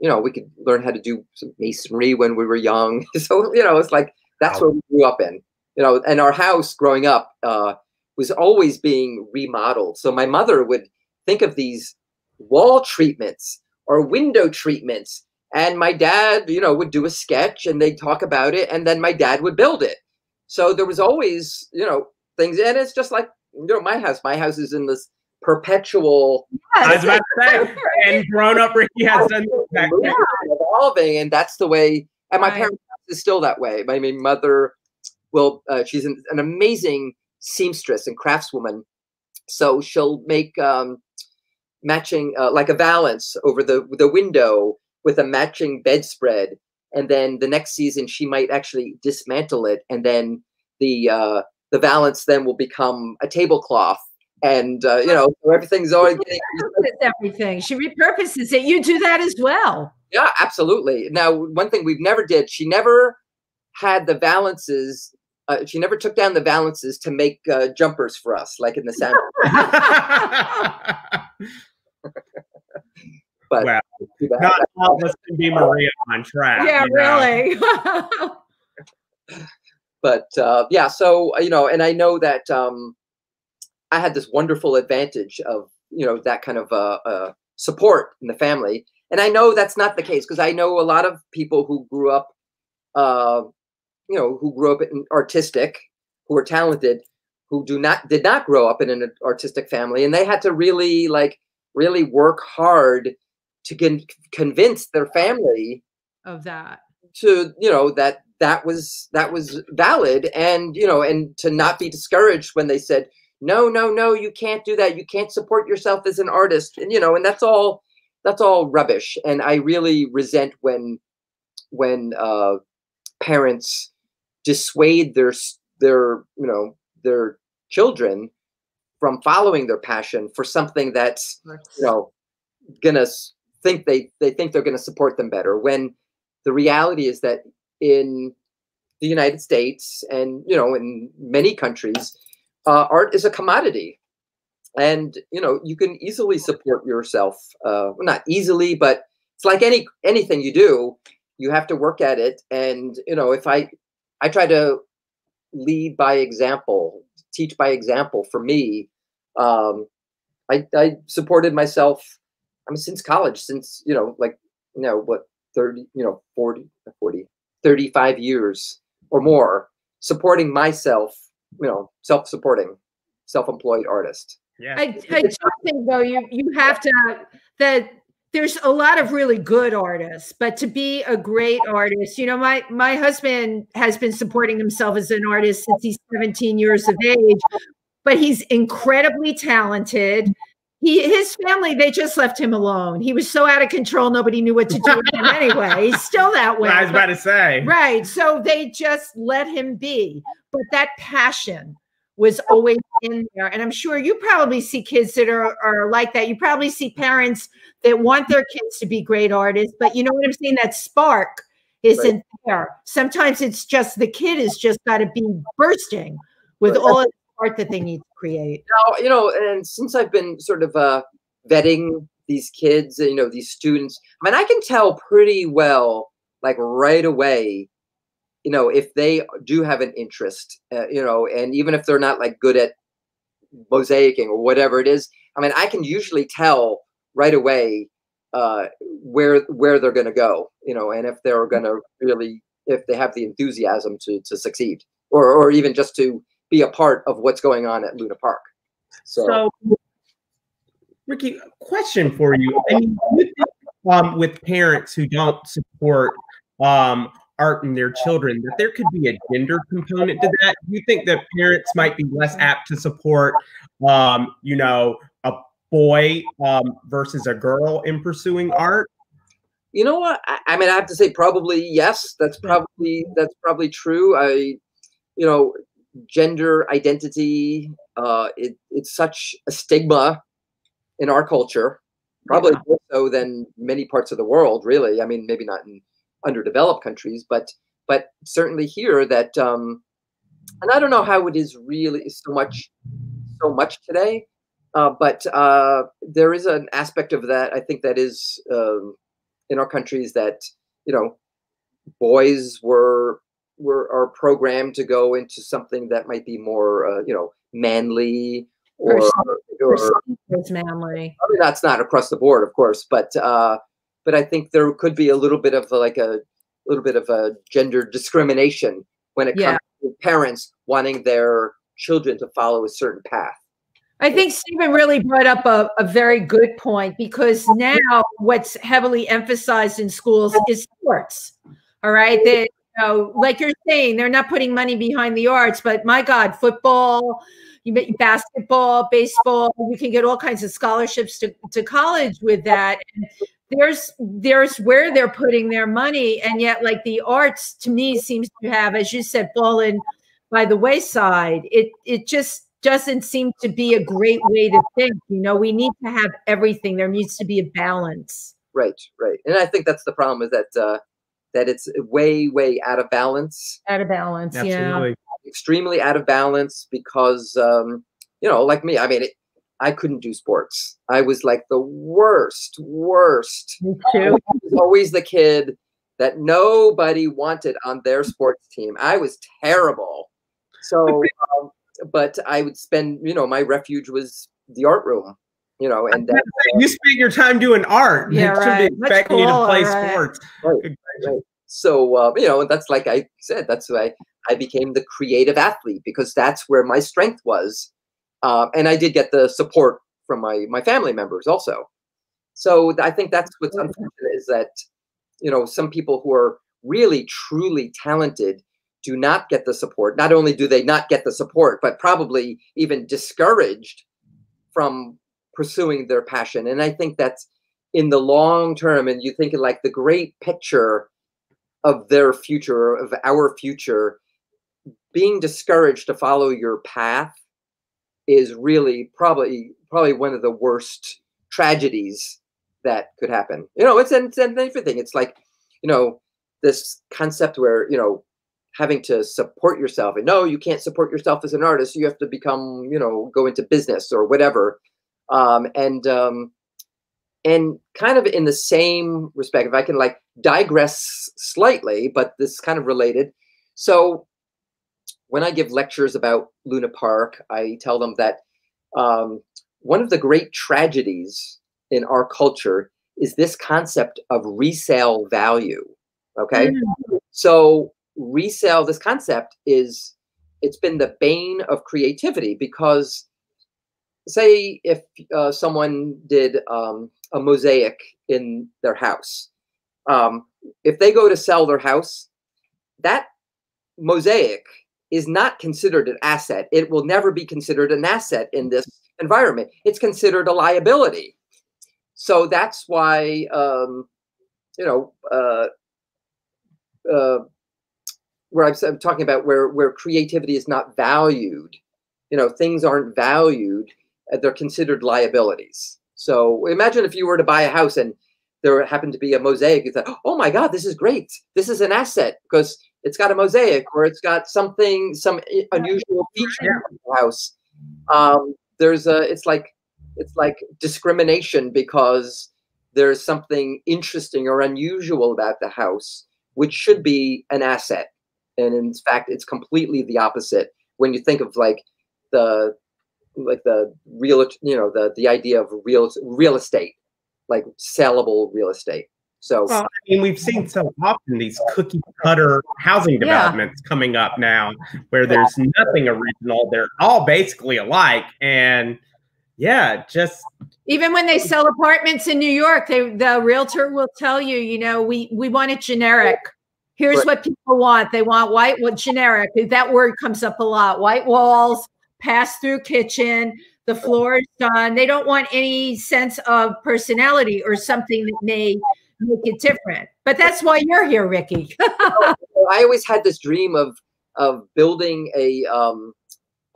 Speaker 3: you know we could learn how to do some masonry when we were young. so you know it's like that's wow. what we grew up in. You know, and our house growing up uh, was always being remodeled. So my mother would think of these wall treatments or window treatments and my dad you know would do a sketch and they'd talk about it and then my dad would build it so there was always you know things and it's just like you know my house my house is in this perpetual
Speaker 1: yes. i was about to say and grown up ricky has done
Speaker 3: yeah. evolving and that's the way and my right. parents is still that way my, my mother will uh, she's an, an, amazing seamstress and craftswoman so she'll make um, matching uh, like a valance over the the window with a matching bedspread and then the next season she might actually dismantle it and then the uh, the valance then will become a tablecloth and uh, you know everything's always getting
Speaker 2: everything she repurposes it you do that as well
Speaker 3: yeah absolutely now one thing we've never did she never had the valances uh, she never took down the valances to make uh, jumpers for us like in the sound
Speaker 1: but wow. not all of us can be Maria von Trapp.
Speaker 2: Yeah, really.
Speaker 3: but uh, yeah, so uh, you know, and I know that um, I had this wonderful advantage of you know that kind of uh, uh, support in the family, and I know that's not the case because I know a lot of people who grew up, uh, you know, who grew up in artistic, who were talented, who do not did not grow up in an artistic family, and they had to really like really work hard to con- convince their family
Speaker 2: of that.
Speaker 3: to you know that that was that was valid and you know and to not be discouraged when they said no no no you can't do that. You can't support yourself as an artist. And you know and that's all that's all rubbish. And i really resent when when uh parents dissuade their their you know their children from following their passion for something that's you know gonna think they they think they're going to support them better. When the reality is that in the United States and you know in many countries uh, art is a commodity. And you know you can easily support yourself uh, well, not easily but it's like any anything you do you have to work at it. And you know if i i try to lead by example teach by example for me um, I, I supported myself I mean, since college, since, you know, like, you know, what, 30, you know, 40, 40, 35 years or more supporting myself, you know, self supporting, self employed artist.
Speaker 2: Yeah. I, I do think, though, you, you have to, that there's a lot of really good artists, but to be a great artist, you know, my my husband has been supporting himself as an artist since he's 17 years of age, but he's incredibly talented he his family they just left him alone. He was so out of control, nobody knew what to do with him anyway. He's still that way.
Speaker 1: I was about to say.
Speaker 2: Right. So they just let him be. But that passion was always in there. And I'm sure you probably see kids that are, are like that. You probably see parents that want their kids to be great artists, but you know what I'm saying? That spark isn't right. there. Sometimes it's just the kid has just got to be bursting with right. all art that they need to create?
Speaker 3: Now, you know, and since I've been sort of uh, vetting these kids, you know, these students, I mean, I can tell pretty well, like right away, you know, if they do have an interest, uh, you know, and even if they're not like good at mosaicing or whatever it is, I mean, I can usually tell right away uh, where where they're going to go, you know, and if they're going to really, if they have the enthusiasm to to succeed, or or even just to be a part of what's going on at Luna Parc. So, so
Speaker 1: Ricky, question for you. I mean, um, with parents who don't support um, art in their children, that there could be a gender component to that? Do you think that parents might be less apt to support, um, you know, a boy um, versus a girl in pursuing art?
Speaker 3: You know what? I, I mean, I have to say, probably yes. That's probably that's probably true. I, you know, gender identity. Uh, it, it's such a stigma in our culture, probably yeah. more so than many parts of the world. Really, I mean, maybe not in underdeveloped countries, but but certainly here that. Um, and I don't know how it is really so much so much today, uh, but uh, there is an aspect of that I think that is um, in our countries that you know boys were were are programmed to go into something that might be more uh, you know manly or,
Speaker 2: or, or manly.
Speaker 3: I mean, that's not across the board, of course, but uh, but I think there could be a little bit of like a little bit of a gender discrimination when it yeah. comes to parents wanting their children to follow a certain path.
Speaker 2: I think Stephen really brought up a, a very good point because now what's heavily emphasized in schools is sports. All right. That you know, like you're saying, they're not putting money behind the arts, but my God, football, you basketball, baseball, you can get all kinds of scholarships to, to college with that. And there's there's where they're putting their money, and yet like the arts to me seems to have, as you said, fallen by the wayside. It it just doesn't seem to be a great way to think. You know, we need to have everything. There needs to be a balance.
Speaker 3: Right, right. And I think that's the problem is that uh, that it's way, way out of balance.
Speaker 2: Out of balance, Absolutely. yeah.
Speaker 3: Extremely out of balance because, um, you know, like me, I mean, it, I couldn't do sports. I was like the worst, worst.
Speaker 2: Me too. I
Speaker 3: was always the kid that nobody wanted on their sports team. I was terrible. So um, but I would spend, you know, my refuge was the art room, you know, and uh,
Speaker 1: you spend your time doing art.
Speaker 2: Yeah, right. Be expecting
Speaker 1: you to play right. sports.
Speaker 3: Right, right. So, uh, you know, that's like I said, that's why I became the creative athlete because that's where my strength was. Uh, and I did get the support from my, my family members also. So I think that's what's unfortunate is that, you know, some people who are really, truly talented do not get the support. Not only do they not get the support, but probably even discouraged from pursuing their passion. And I think that's in the long term, and you think of like the great picture of their future, of our future, being discouraged to follow your path is really probably probably one of the worst tragedies that could happen. You know, it's and, it's everything. It's like, you know, this concept where, you know, having to support yourself and no you can't support yourself as an artist you have to become you know go into business or whatever um, and um, and kind of in the same respect if i can like digress slightly but this is kind of related so when i give lectures about luna parc i tell them that um, one of the great tragedies in our culture is this concept of resale value okay mm. so resale, this concept is it's been the bane of creativity because say if uh, someone did um, a mosaic in their house um, if they go to sell their house that mosaic is not considered an asset. It will never be considered an asset in this environment. It's considered a liability. So that's why um, you know uh, uh, where I'm, I'm talking about where where creativity is not valued. You know, things aren't valued; they're considered liabilities. So imagine if you were to buy a house and there happened to be a mosaic. You thought, "Oh my God, this is great! This is an asset because it's got a mosaic or it's got something, some unusual feature in the house." Um, there's a, it's like, it's like discrimination because there's something interesting or unusual about the house, which should be an asset and in fact it's completely the opposite when you think of like the like the real you know the the idea of real real estate like sellable real estate so
Speaker 1: well, I mean, we've seen so often these cookie cutter housing developments yeah. coming up now, where there's nothing original. They're all basically alike, and yeah, just
Speaker 2: even when they sell apartments in New York, they the realtor will tell you, you know, we we want it generic. Here's
Speaker 3: Right.
Speaker 2: what people want. They want white, well, generic. That word comes up a lot. White walls, pass through kitchen, the floor is done. They don't want any sense of personality or something that may make it different. But that's why you're here, Ricky.
Speaker 3: I always had this dream of of building a um,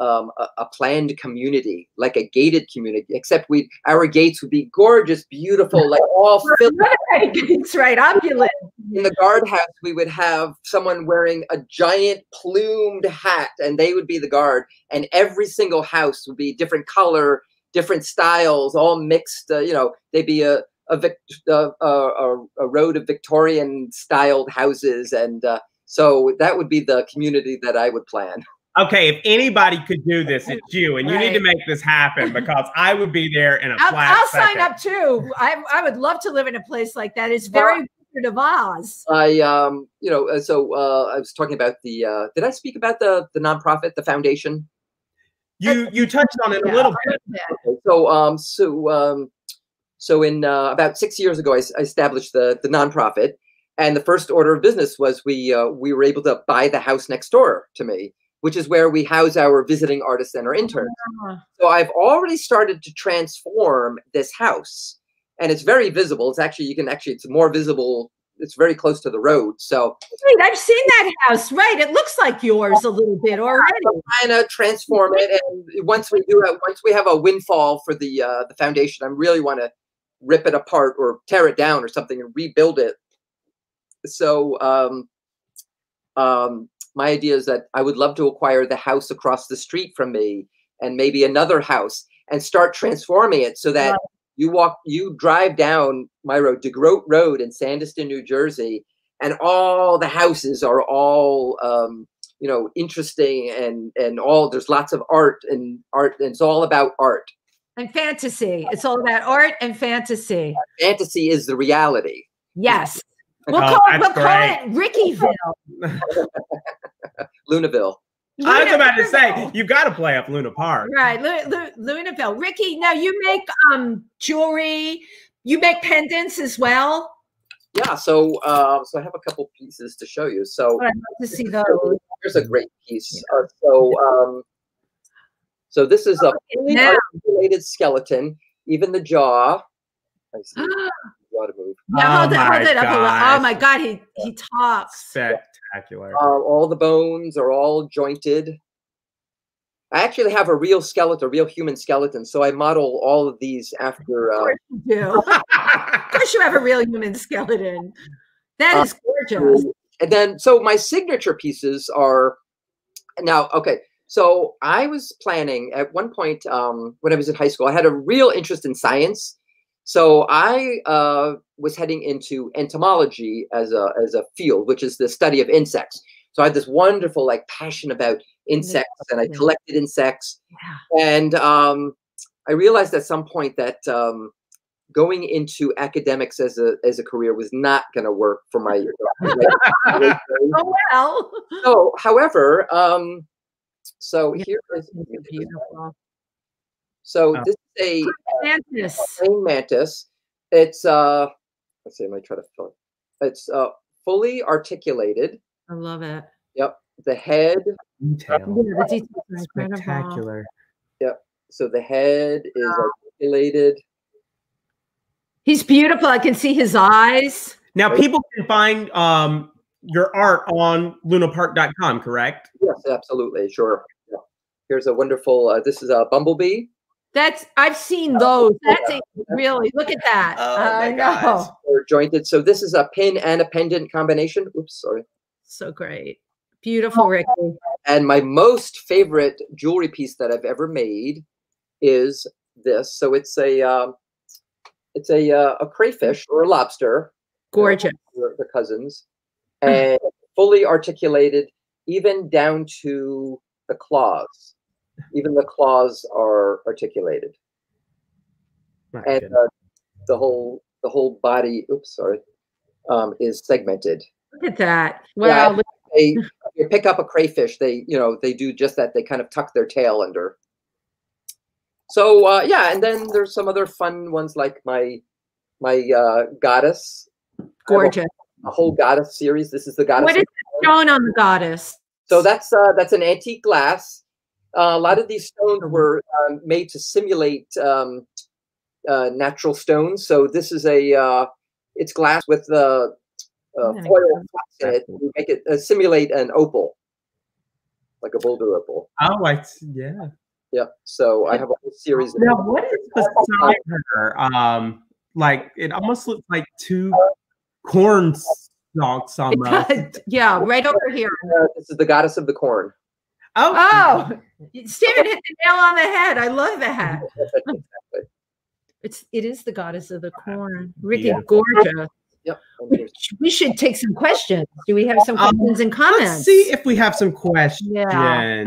Speaker 3: um, a, a planned community, like a gated community. Except we our gates would be gorgeous, beautiful, like all filled.
Speaker 2: right. It's right. Opulent.
Speaker 3: In the guardhouse, we would have someone wearing a giant plumed hat, and they would be the guard. And every single house would be different color, different styles, all mixed. Uh, you know, they'd be a a, Vic, a, a, a road of Victorian styled houses, and uh, so that would be the community that I would plan.
Speaker 1: Okay, if anybody could do this, it's you, and you need to make this happen because I would be there in a
Speaker 2: I'll,
Speaker 1: flat
Speaker 2: I'll
Speaker 1: second.
Speaker 2: sign up too. I, I would love to live in a place like that. It's very Wizard of Oz.
Speaker 3: I, um, you know, uh, so uh, I was talking about the. Uh, did I speak about the the nonprofit, the foundation?
Speaker 1: You you touched on it a
Speaker 2: Yeah,
Speaker 1: little
Speaker 2: a
Speaker 1: bit.
Speaker 2: little bit.
Speaker 3: Okay, So, um, so, um, so in uh, about six years ago, I established the the nonprofit, and the first order of business was we uh, we were able to buy the house next door to me, which is where we house our visiting artists and our interns. So I've already started to transform this house, and it's very visible. It's actually you can actually it's more visible. It's very close to the road, so
Speaker 2: Wait, I've seen that house. Right. It looks like yours a little bit already.
Speaker 3: kind of transform it. And once we do it, once we have a windfall for the uh, the foundation, I really want to rip it apart or tear it down or something and rebuild it. So um, um, my idea is that I would love to acquire the house across the street from me and maybe another house and start transforming it so that
Speaker 2: Right.
Speaker 3: you walk, you drive down my road, DeGroat Road in Sandyston, New Jersey, and all the houses are all um, you know interesting and and all there's lots of art and art and it's all about art
Speaker 2: And fantasy. It's all about art and fantasy.
Speaker 3: fantasy is the reality
Speaker 2: Yes. We'll
Speaker 1: Oh,
Speaker 2: call, it,
Speaker 1: that's
Speaker 2: we'll call it Rickyville.
Speaker 3: lunaville
Speaker 1: I was about to say
Speaker 2: Lunaville.
Speaker 1: you got to play up Luna Parc.
Speaker 2: Right, Lu- Lu- Lunaville. Ricky, now you make um jewelry. You make pendants as well.
Speaker 3: yeah so uh, so i have a couple pieces to show you so
Speaker 2: I'd love to see those.
Speaker 3: here's a great piece uh, so um so this is a fully
Speaker 2: now.
Speaker 3: articulated skeleton even the jaw I see the to move
Speaker 2: Yeah, hold
Speaker 1: Oh
Speaker 2: it, hold
Speaker 1: my
Speaker 2: it up. a. Oh my God, he he talks.
Speaker 1: Spectacular.
Speaker 3: Uh, all the bones are all jointed. I actually have a real skeleton, a real human skeleton. So I model all of these after.
Speaker 2: Of
Speaker 3: Uh,
Speaker 2: course you do. Of course you have a real human skeleton. That
Speaker 3: Uh,
Speaker 2: gorgeous.
Speaker 3: and then, so my signature pieces are now okay. So I was planning at one point um, when I was in high school. I had a real interest in science. So I uh, was heading into entomology as a as a field, which is the study of insects. So I had this wonderful like passion about insects, and I collected insects.
Speaker 2: Yeah.
Speaker 3: And um, I realized at some point that um, going into academics as a as a career was not going to work for my.
Speaker 2: Oh well.
Speaker 3: so, however, um, so
Speaker 2: Yeah,
Speaker 3: here is
Speaker 2: Beautiful.
Speaker 3: So
Speaker 1: Oh.
Speaker 3: this is a
Speaker 2: Mantis.
Speaker 3: praying mantis. It's uh, let's see, I might try to fill it. It's uh, fully articulated.
Speaker 2: I love it.
Speaker 3: Yep, the head.
Speaker 1: Detail.
Speaker 2: Yeah, the details are incredible.
Speaker 1: Spectacular.
Speaker 3: So the head is articulated.
Speaker 2: He's beautiful. I can see his eyes.
Speaker 1: Now people can find um your art on lunaparc.com, correct?
Speaker 3: Yes, absolutely, sure. Yeah. Here's a wonderful. Uh, this is a bumblebee.
Speaker 2: That's I've seen those. That's a, really look at that.
Speaker 1: Oh my
Speaker 2: I know.
Speaker 1: gosh.
Speaker 3: They're jointed. So this is a pin and a pendant combination. Oops, sorry.
Speaker 2: So great. Beautiful, Ricky.
Speaker 3: And my most favorite jewelry piece that I've ever made is this. So it's a um, it's a uh, a crayfish or a lobster.
Speaker 2: Gorgeous.
Speaker 3: They're, they're cousins, and fully articulated, even down to the claws. Even the claws are articulated,
Speaker 1: My
Speaker 3: and uh, the whole the whole body. Oops, sorry, um, is segmented.
Speaker 2: Look at that.
Speaker 3: Yeah,
Speaker 2: Wow. look-
Speaker 3: they you pick up a crayfish they you know they do just that they kind of tuck their tail under so uh yeah and then there's some other fun ones like my my uh goddess
Speaker 2: gorgeous.
Speaker 3: a whole goddess series. This is the goddess.
Speaker 2: What is shown on the goddess?
Speaker 3: So that's uh, that's an antique glass. Uh, a lot of these stones were um, made to simulate um, uh, natural stones. So this is a uh, it's glass with the uh, foil in it to make it uh, simulate an opal, like a boulder opal.
Speaker 1: Oh, I yeah.
Speaker 3: Yeah. So I have a whole series. Of
Speaker 1: Now, what is beside her? Um, like it almost looks like two corn stalks
Speaker 2: It
Speaker 1: almost.
Speaker 2: Yeah, right over here.
Speaker 3: Uh, this is the goddess of the corn.
Speaker 1: Oh,
Speaker 2: Oh, Stephen hit the nail on the head. I love that. It's it is the goddess of the corn. Ricky,
Speaker 1: Beautiful.
Speaker 2: gorgeous.
Speaker 3: Yep.
Speaker 2: We we should take some questions. Do we have some
Speaker 1: Um,
Speaker 2: questions and comments?
Speaker 1: let's see if we have some questions.
Speaker 2: Yeah.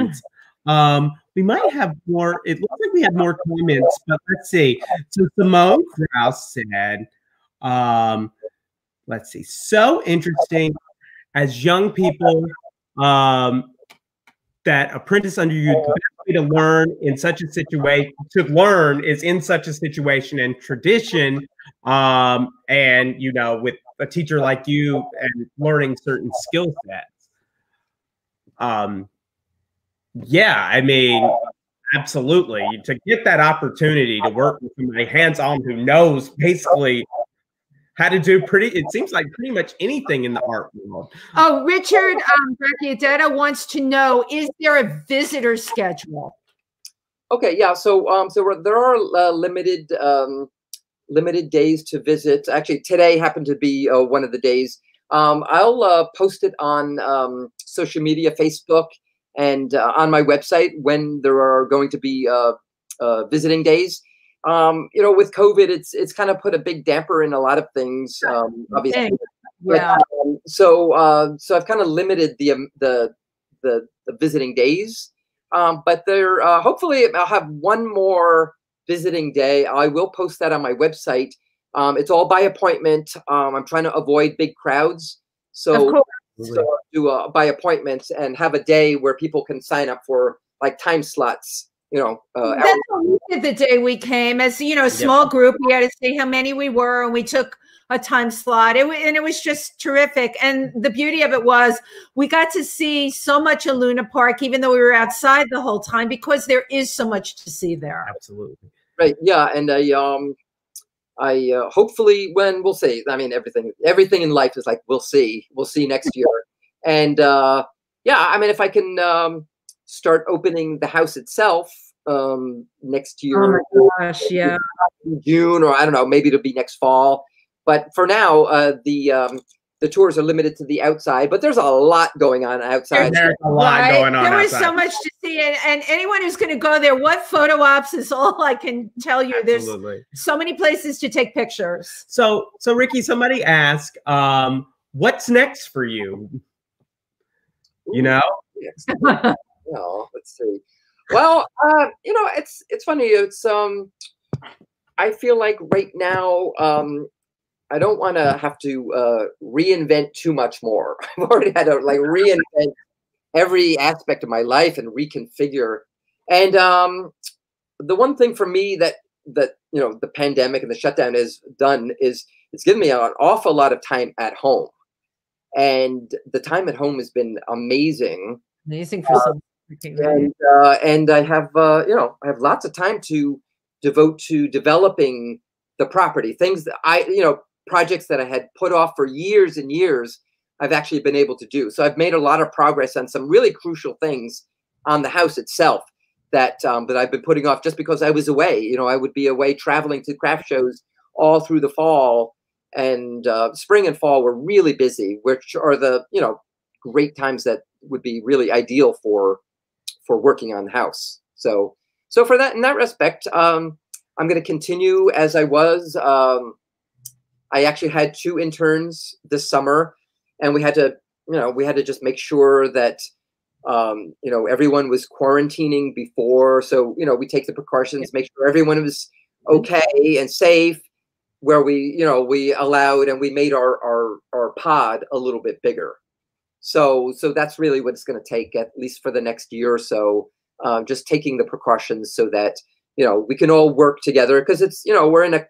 Speaker 1: Um, we might have more. It looks like we have more comments, but let's see. So Simone Kraus said, um, let's see, so interesting as young people um, that apprentice under you. The best way to learn in such a situation to learn is in such a situation and tradition. Um, and you know, with a teacher like you and learning certain skill sets. Um, yeah, I mean, absolutely. To get that opportunity to work with somebody hands-on who knows basically how to do pretty, it seems like pretty much anything in the art world.
Speaker 2: Oh, Richard um, Bracchiadetta wants to know: Is there a visitor schedule?
Speaker 3: Okay, yeah. So, um, so we're- there are uh, limited, um, limited days to visit. Actually, today happened to be uh, one of the days. Um, I'll uh, post it on um, social media, Facebook, and uh, on my website when there are going to be uh, uh, visiting days. Um, you know, with COVID, it's it's kind of put a big damper in a lot of things. Um, obviously, but,
Speaker 2: Yeah.
Speaker 3: um, so uh, so I've kind of limited the um, the, the the visiting days, um, but there uh, hopefully I'll have one more visiting day. I will post that on my website. Um, it's all by appointment. Um, I'm trying to avoid big crowds, so so do uh, by appointment and have a day where people can sign up for like time slots. You know, uh,
Speaker 2: That's what we did the day we came. As you know, a small group. We had to see how many we were, and we took a time slot. It and it was just terrific. And the beauty of it was we got to see so much of Luna Parc, even though we were outside the whole time, because there is so much to see there.
Speaker 1: Absolutely.
Speaker 3: Right. Yeah, and I um, I uh, hopefully when we'll see. I mean, everything everything in life is like we'll see. We'll see next year. And uh, yeah, I mean, if I can um, start opening the house itself um, next year,
Speaker 2: Oh my gosh, yeah.
Speaker 3: June, or I don't know, maybe it'll be next fall. But for now, uh, the um, the tours are limited to the outside. But there's a lot going on outside.
Speaker 1: There's a lot
Speaker 2: Right?
Speaker 1: going on.
Speaker 2: There was
Speaker 1: outside.
Speaker 2: so much to see, and, and anyone who's going to go there, what photo ops is all I can tell you. There's so many places to take pictures.
Speaker 1: So, so Ricky, somebody asked, um, what's next for you? You know,
Speaker 3: No, let's see. Well, uh, you know, it's it's funny. It's um, I feel like right now, um, I don't want to have to uh, reinvent too much more. I've already had to like reinvent every aspect of my life and reconfigure. And um, the one thing for me that that you know the pandemic and the shutdown has done is it's given me an awful lot of time at home, and the time at home has been amazing
Speaker 2: Amazing for some.
Speaker 3: And uh, and I have uh, you know I have lots of time to devote to developing the property. Things that I you know projects that I had put off for years and years. I've actually been able to do. So I've made a lot of progress on some really crucial things on the house itself that um, that I've been putting off just because I was away. You know, I would be away traveling to craft shows all through the fall, and uh, spring and fall were really busy, which are the you know great times that would be really ideal for for working on the house. So so for that in that respect, um, I'm going to continue as I was. Um, I actually had two interns this summer, and we had to you know we had to just make sure that um, you know everyone was quarantining before. So you know we take the precautions, make sure everyone was okay and safe. Where we you know we allowed and we made our our our pod a little bit bigger. So, so that's really what it's going to take, at least for the next year or so. Um, just taking the precautions so that you know we can all work together because it's you know we're in a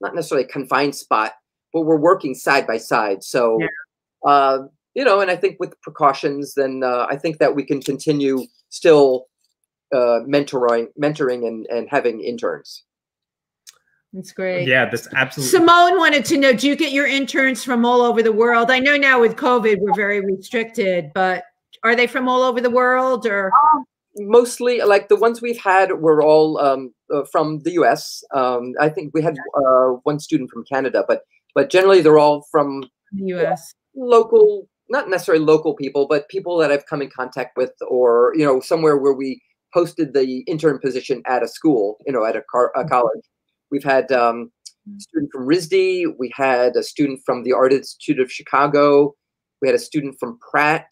Speaker 3: not necessarily a confined spot, but we're working side by side. So,
Speaker 1: Yeah.
Speaker 3: uh, you know, and I think with precautions, then uh, I think that we can continue still uh, mentoring, mentoring, and and having interns.
Speaker 2: That's great.
Speaker 1: Yeah, that's absolutely.
Speaker 2: Simone wanted to know do you get your interns from all over the world? I know now with COVID, we're very restricted, but are they from all over the world or?
Speaker 3: Mostly, like the ones we've had, were all um, uh, from the U.S. Um, I think we had uh, one student from Canada, but but generally they're all from
Speaker 2: the US.
Speaker 3: local, not necessarily local people, but people that I've come in contact with, or you know, somewhere where we posted the intern position at a school, you know, at a, car, a college. We've had um, a student from RISD. We had a student from the Art Institute of Chicago. We had a student from Pratt.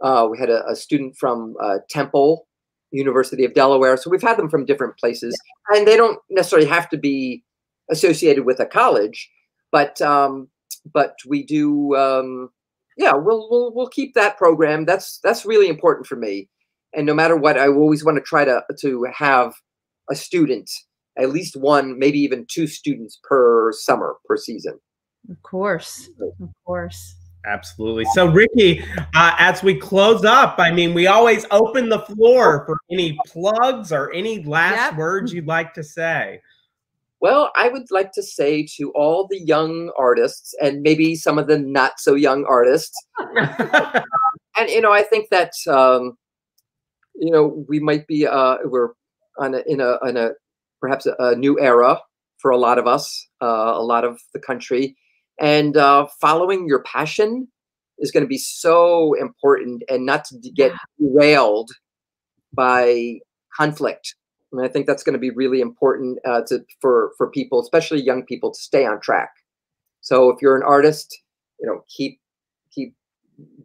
Speaker 3: Uh, we had a, a student from uh, Temple, University of Delaware. So we've had them from different places, and they don't necessarily have to be associated with a college, but um, but we do. Um, yeah, we'll we'll we'll keep that program. That's that's really important for me. And no matter what, I always want to try to to have a student, at least one, maybe even two students per summer per season.
Speaker 2: Of course. Of course.
Speaker 1: Absolutely. So, Ricky, uh, as we close up, I mean, we always open the floor for any plugs or any last
Speaker 2: Yep.
Speaker 1: words you'd like to say.
Speaker 3: Well, I would like to say to all the young artists and maybe some of the not so young artists, and you know, I think that um, you know we might be uh, we're on a, in a in a perhaps a, a new era for a lot of us, uh, a lot of the country, and uh, following your passion is going to be so important, and not to get derailed by conflict. And I think that's going to be really important uh, to for for people, especially young people, to stay on track. So if you're an artist, you know, keep keep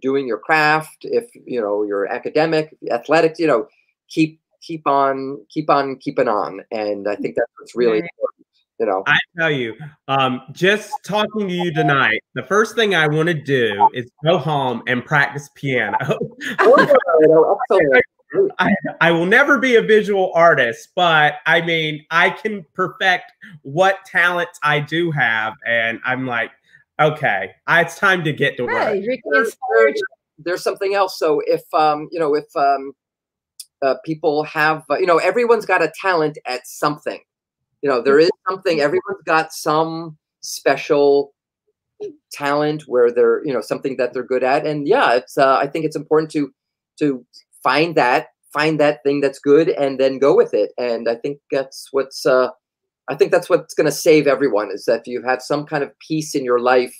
Speaker 3: doing your craft. If you know you're academic, athletics, you know, keep keep on keep on keeping on. And I think that's what's really important. You know,
Speaker 1: I tell you, um, just talking to you tonight, the first thing I want to do is go home and practice piano.
Speaker 3: Oh, excellent.
Speaker 1: I will never be a visual artist, but I mean, I can perfect what talents I do have. And I'm like, okay, I- it's time to get to work.
Speaker 2: Hey,
Speaker 3: there's, there's, there's something else. So if um, you know, if um, uh, people have, uh, you know, everyone's got a talent at something. You know, there is something. Everyone's got some special talent where they're, you know, something that they're good at. And yeah, it's. Uh, I think it's important to to find that find that thing that's good and then go with it. And I think that's what's. Uh, I think that's what's going to save everyone is that if you have some kind of peace in your life,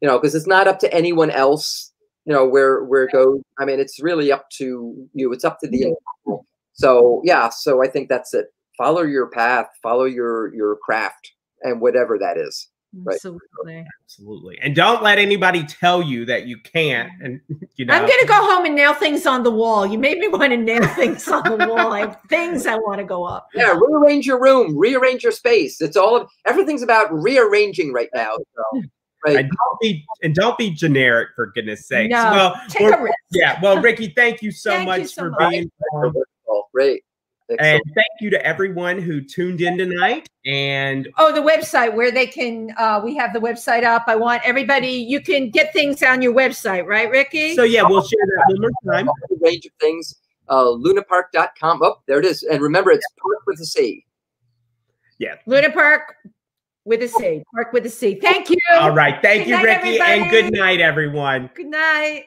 Speaker 3: you know, because it's not up to anyone else you know where where it goes i mean it's really up to you it's up to the individual so yeah so i think that's it follow your path follow your your craft and whatever that is right.
Speaker 2: Absolutely.
Speaker 1: Absolutely. And don't let anybody tell you that you can't. And, you know,
Speaker 2: I'm gonna go home and nail things on the wall. You made me want to nail things on the wall. I have things I want to go up.
Speaker 3: yeah rearrange your room rearrange your space it's all of everything's about rearranging right now so, right
Speaker 1: and don't be and don't be generic for goodness sake.
Speaker 2: No,
Speaker 1: Well,
Speaker 2: Take a risk.
Speaker 1: yeah. Well, Ricky, thank you so
Speaker 2: Thank you
Speaker 1: much
Speaker 2: so
Speaker 1: for
Speaker 2: much.
Speaker 1: being on.
Speaker 3: Great
Speaker 1: And thank you to everyone who tuned in tonight. And
Speaker 2: Oh, the website where they can. uh We have the website up. I want everybody. You can get things on your website, right, Ricky?
Speaker 1: so yeah, we'll share that one more time.
Speaker 3: a range of things uh lunaparc.com oh there it is and remember it's park with a c
Speaker 2: Yeah. Park with a C. Park with a C. Thank you.
Speaker 1: All right. Thank
Speaker 2: Good
Speaker 1: you,
Speaker 2: night,
Speaker 1: Ricky, and good night, everyone.
Speaker 2: Good night.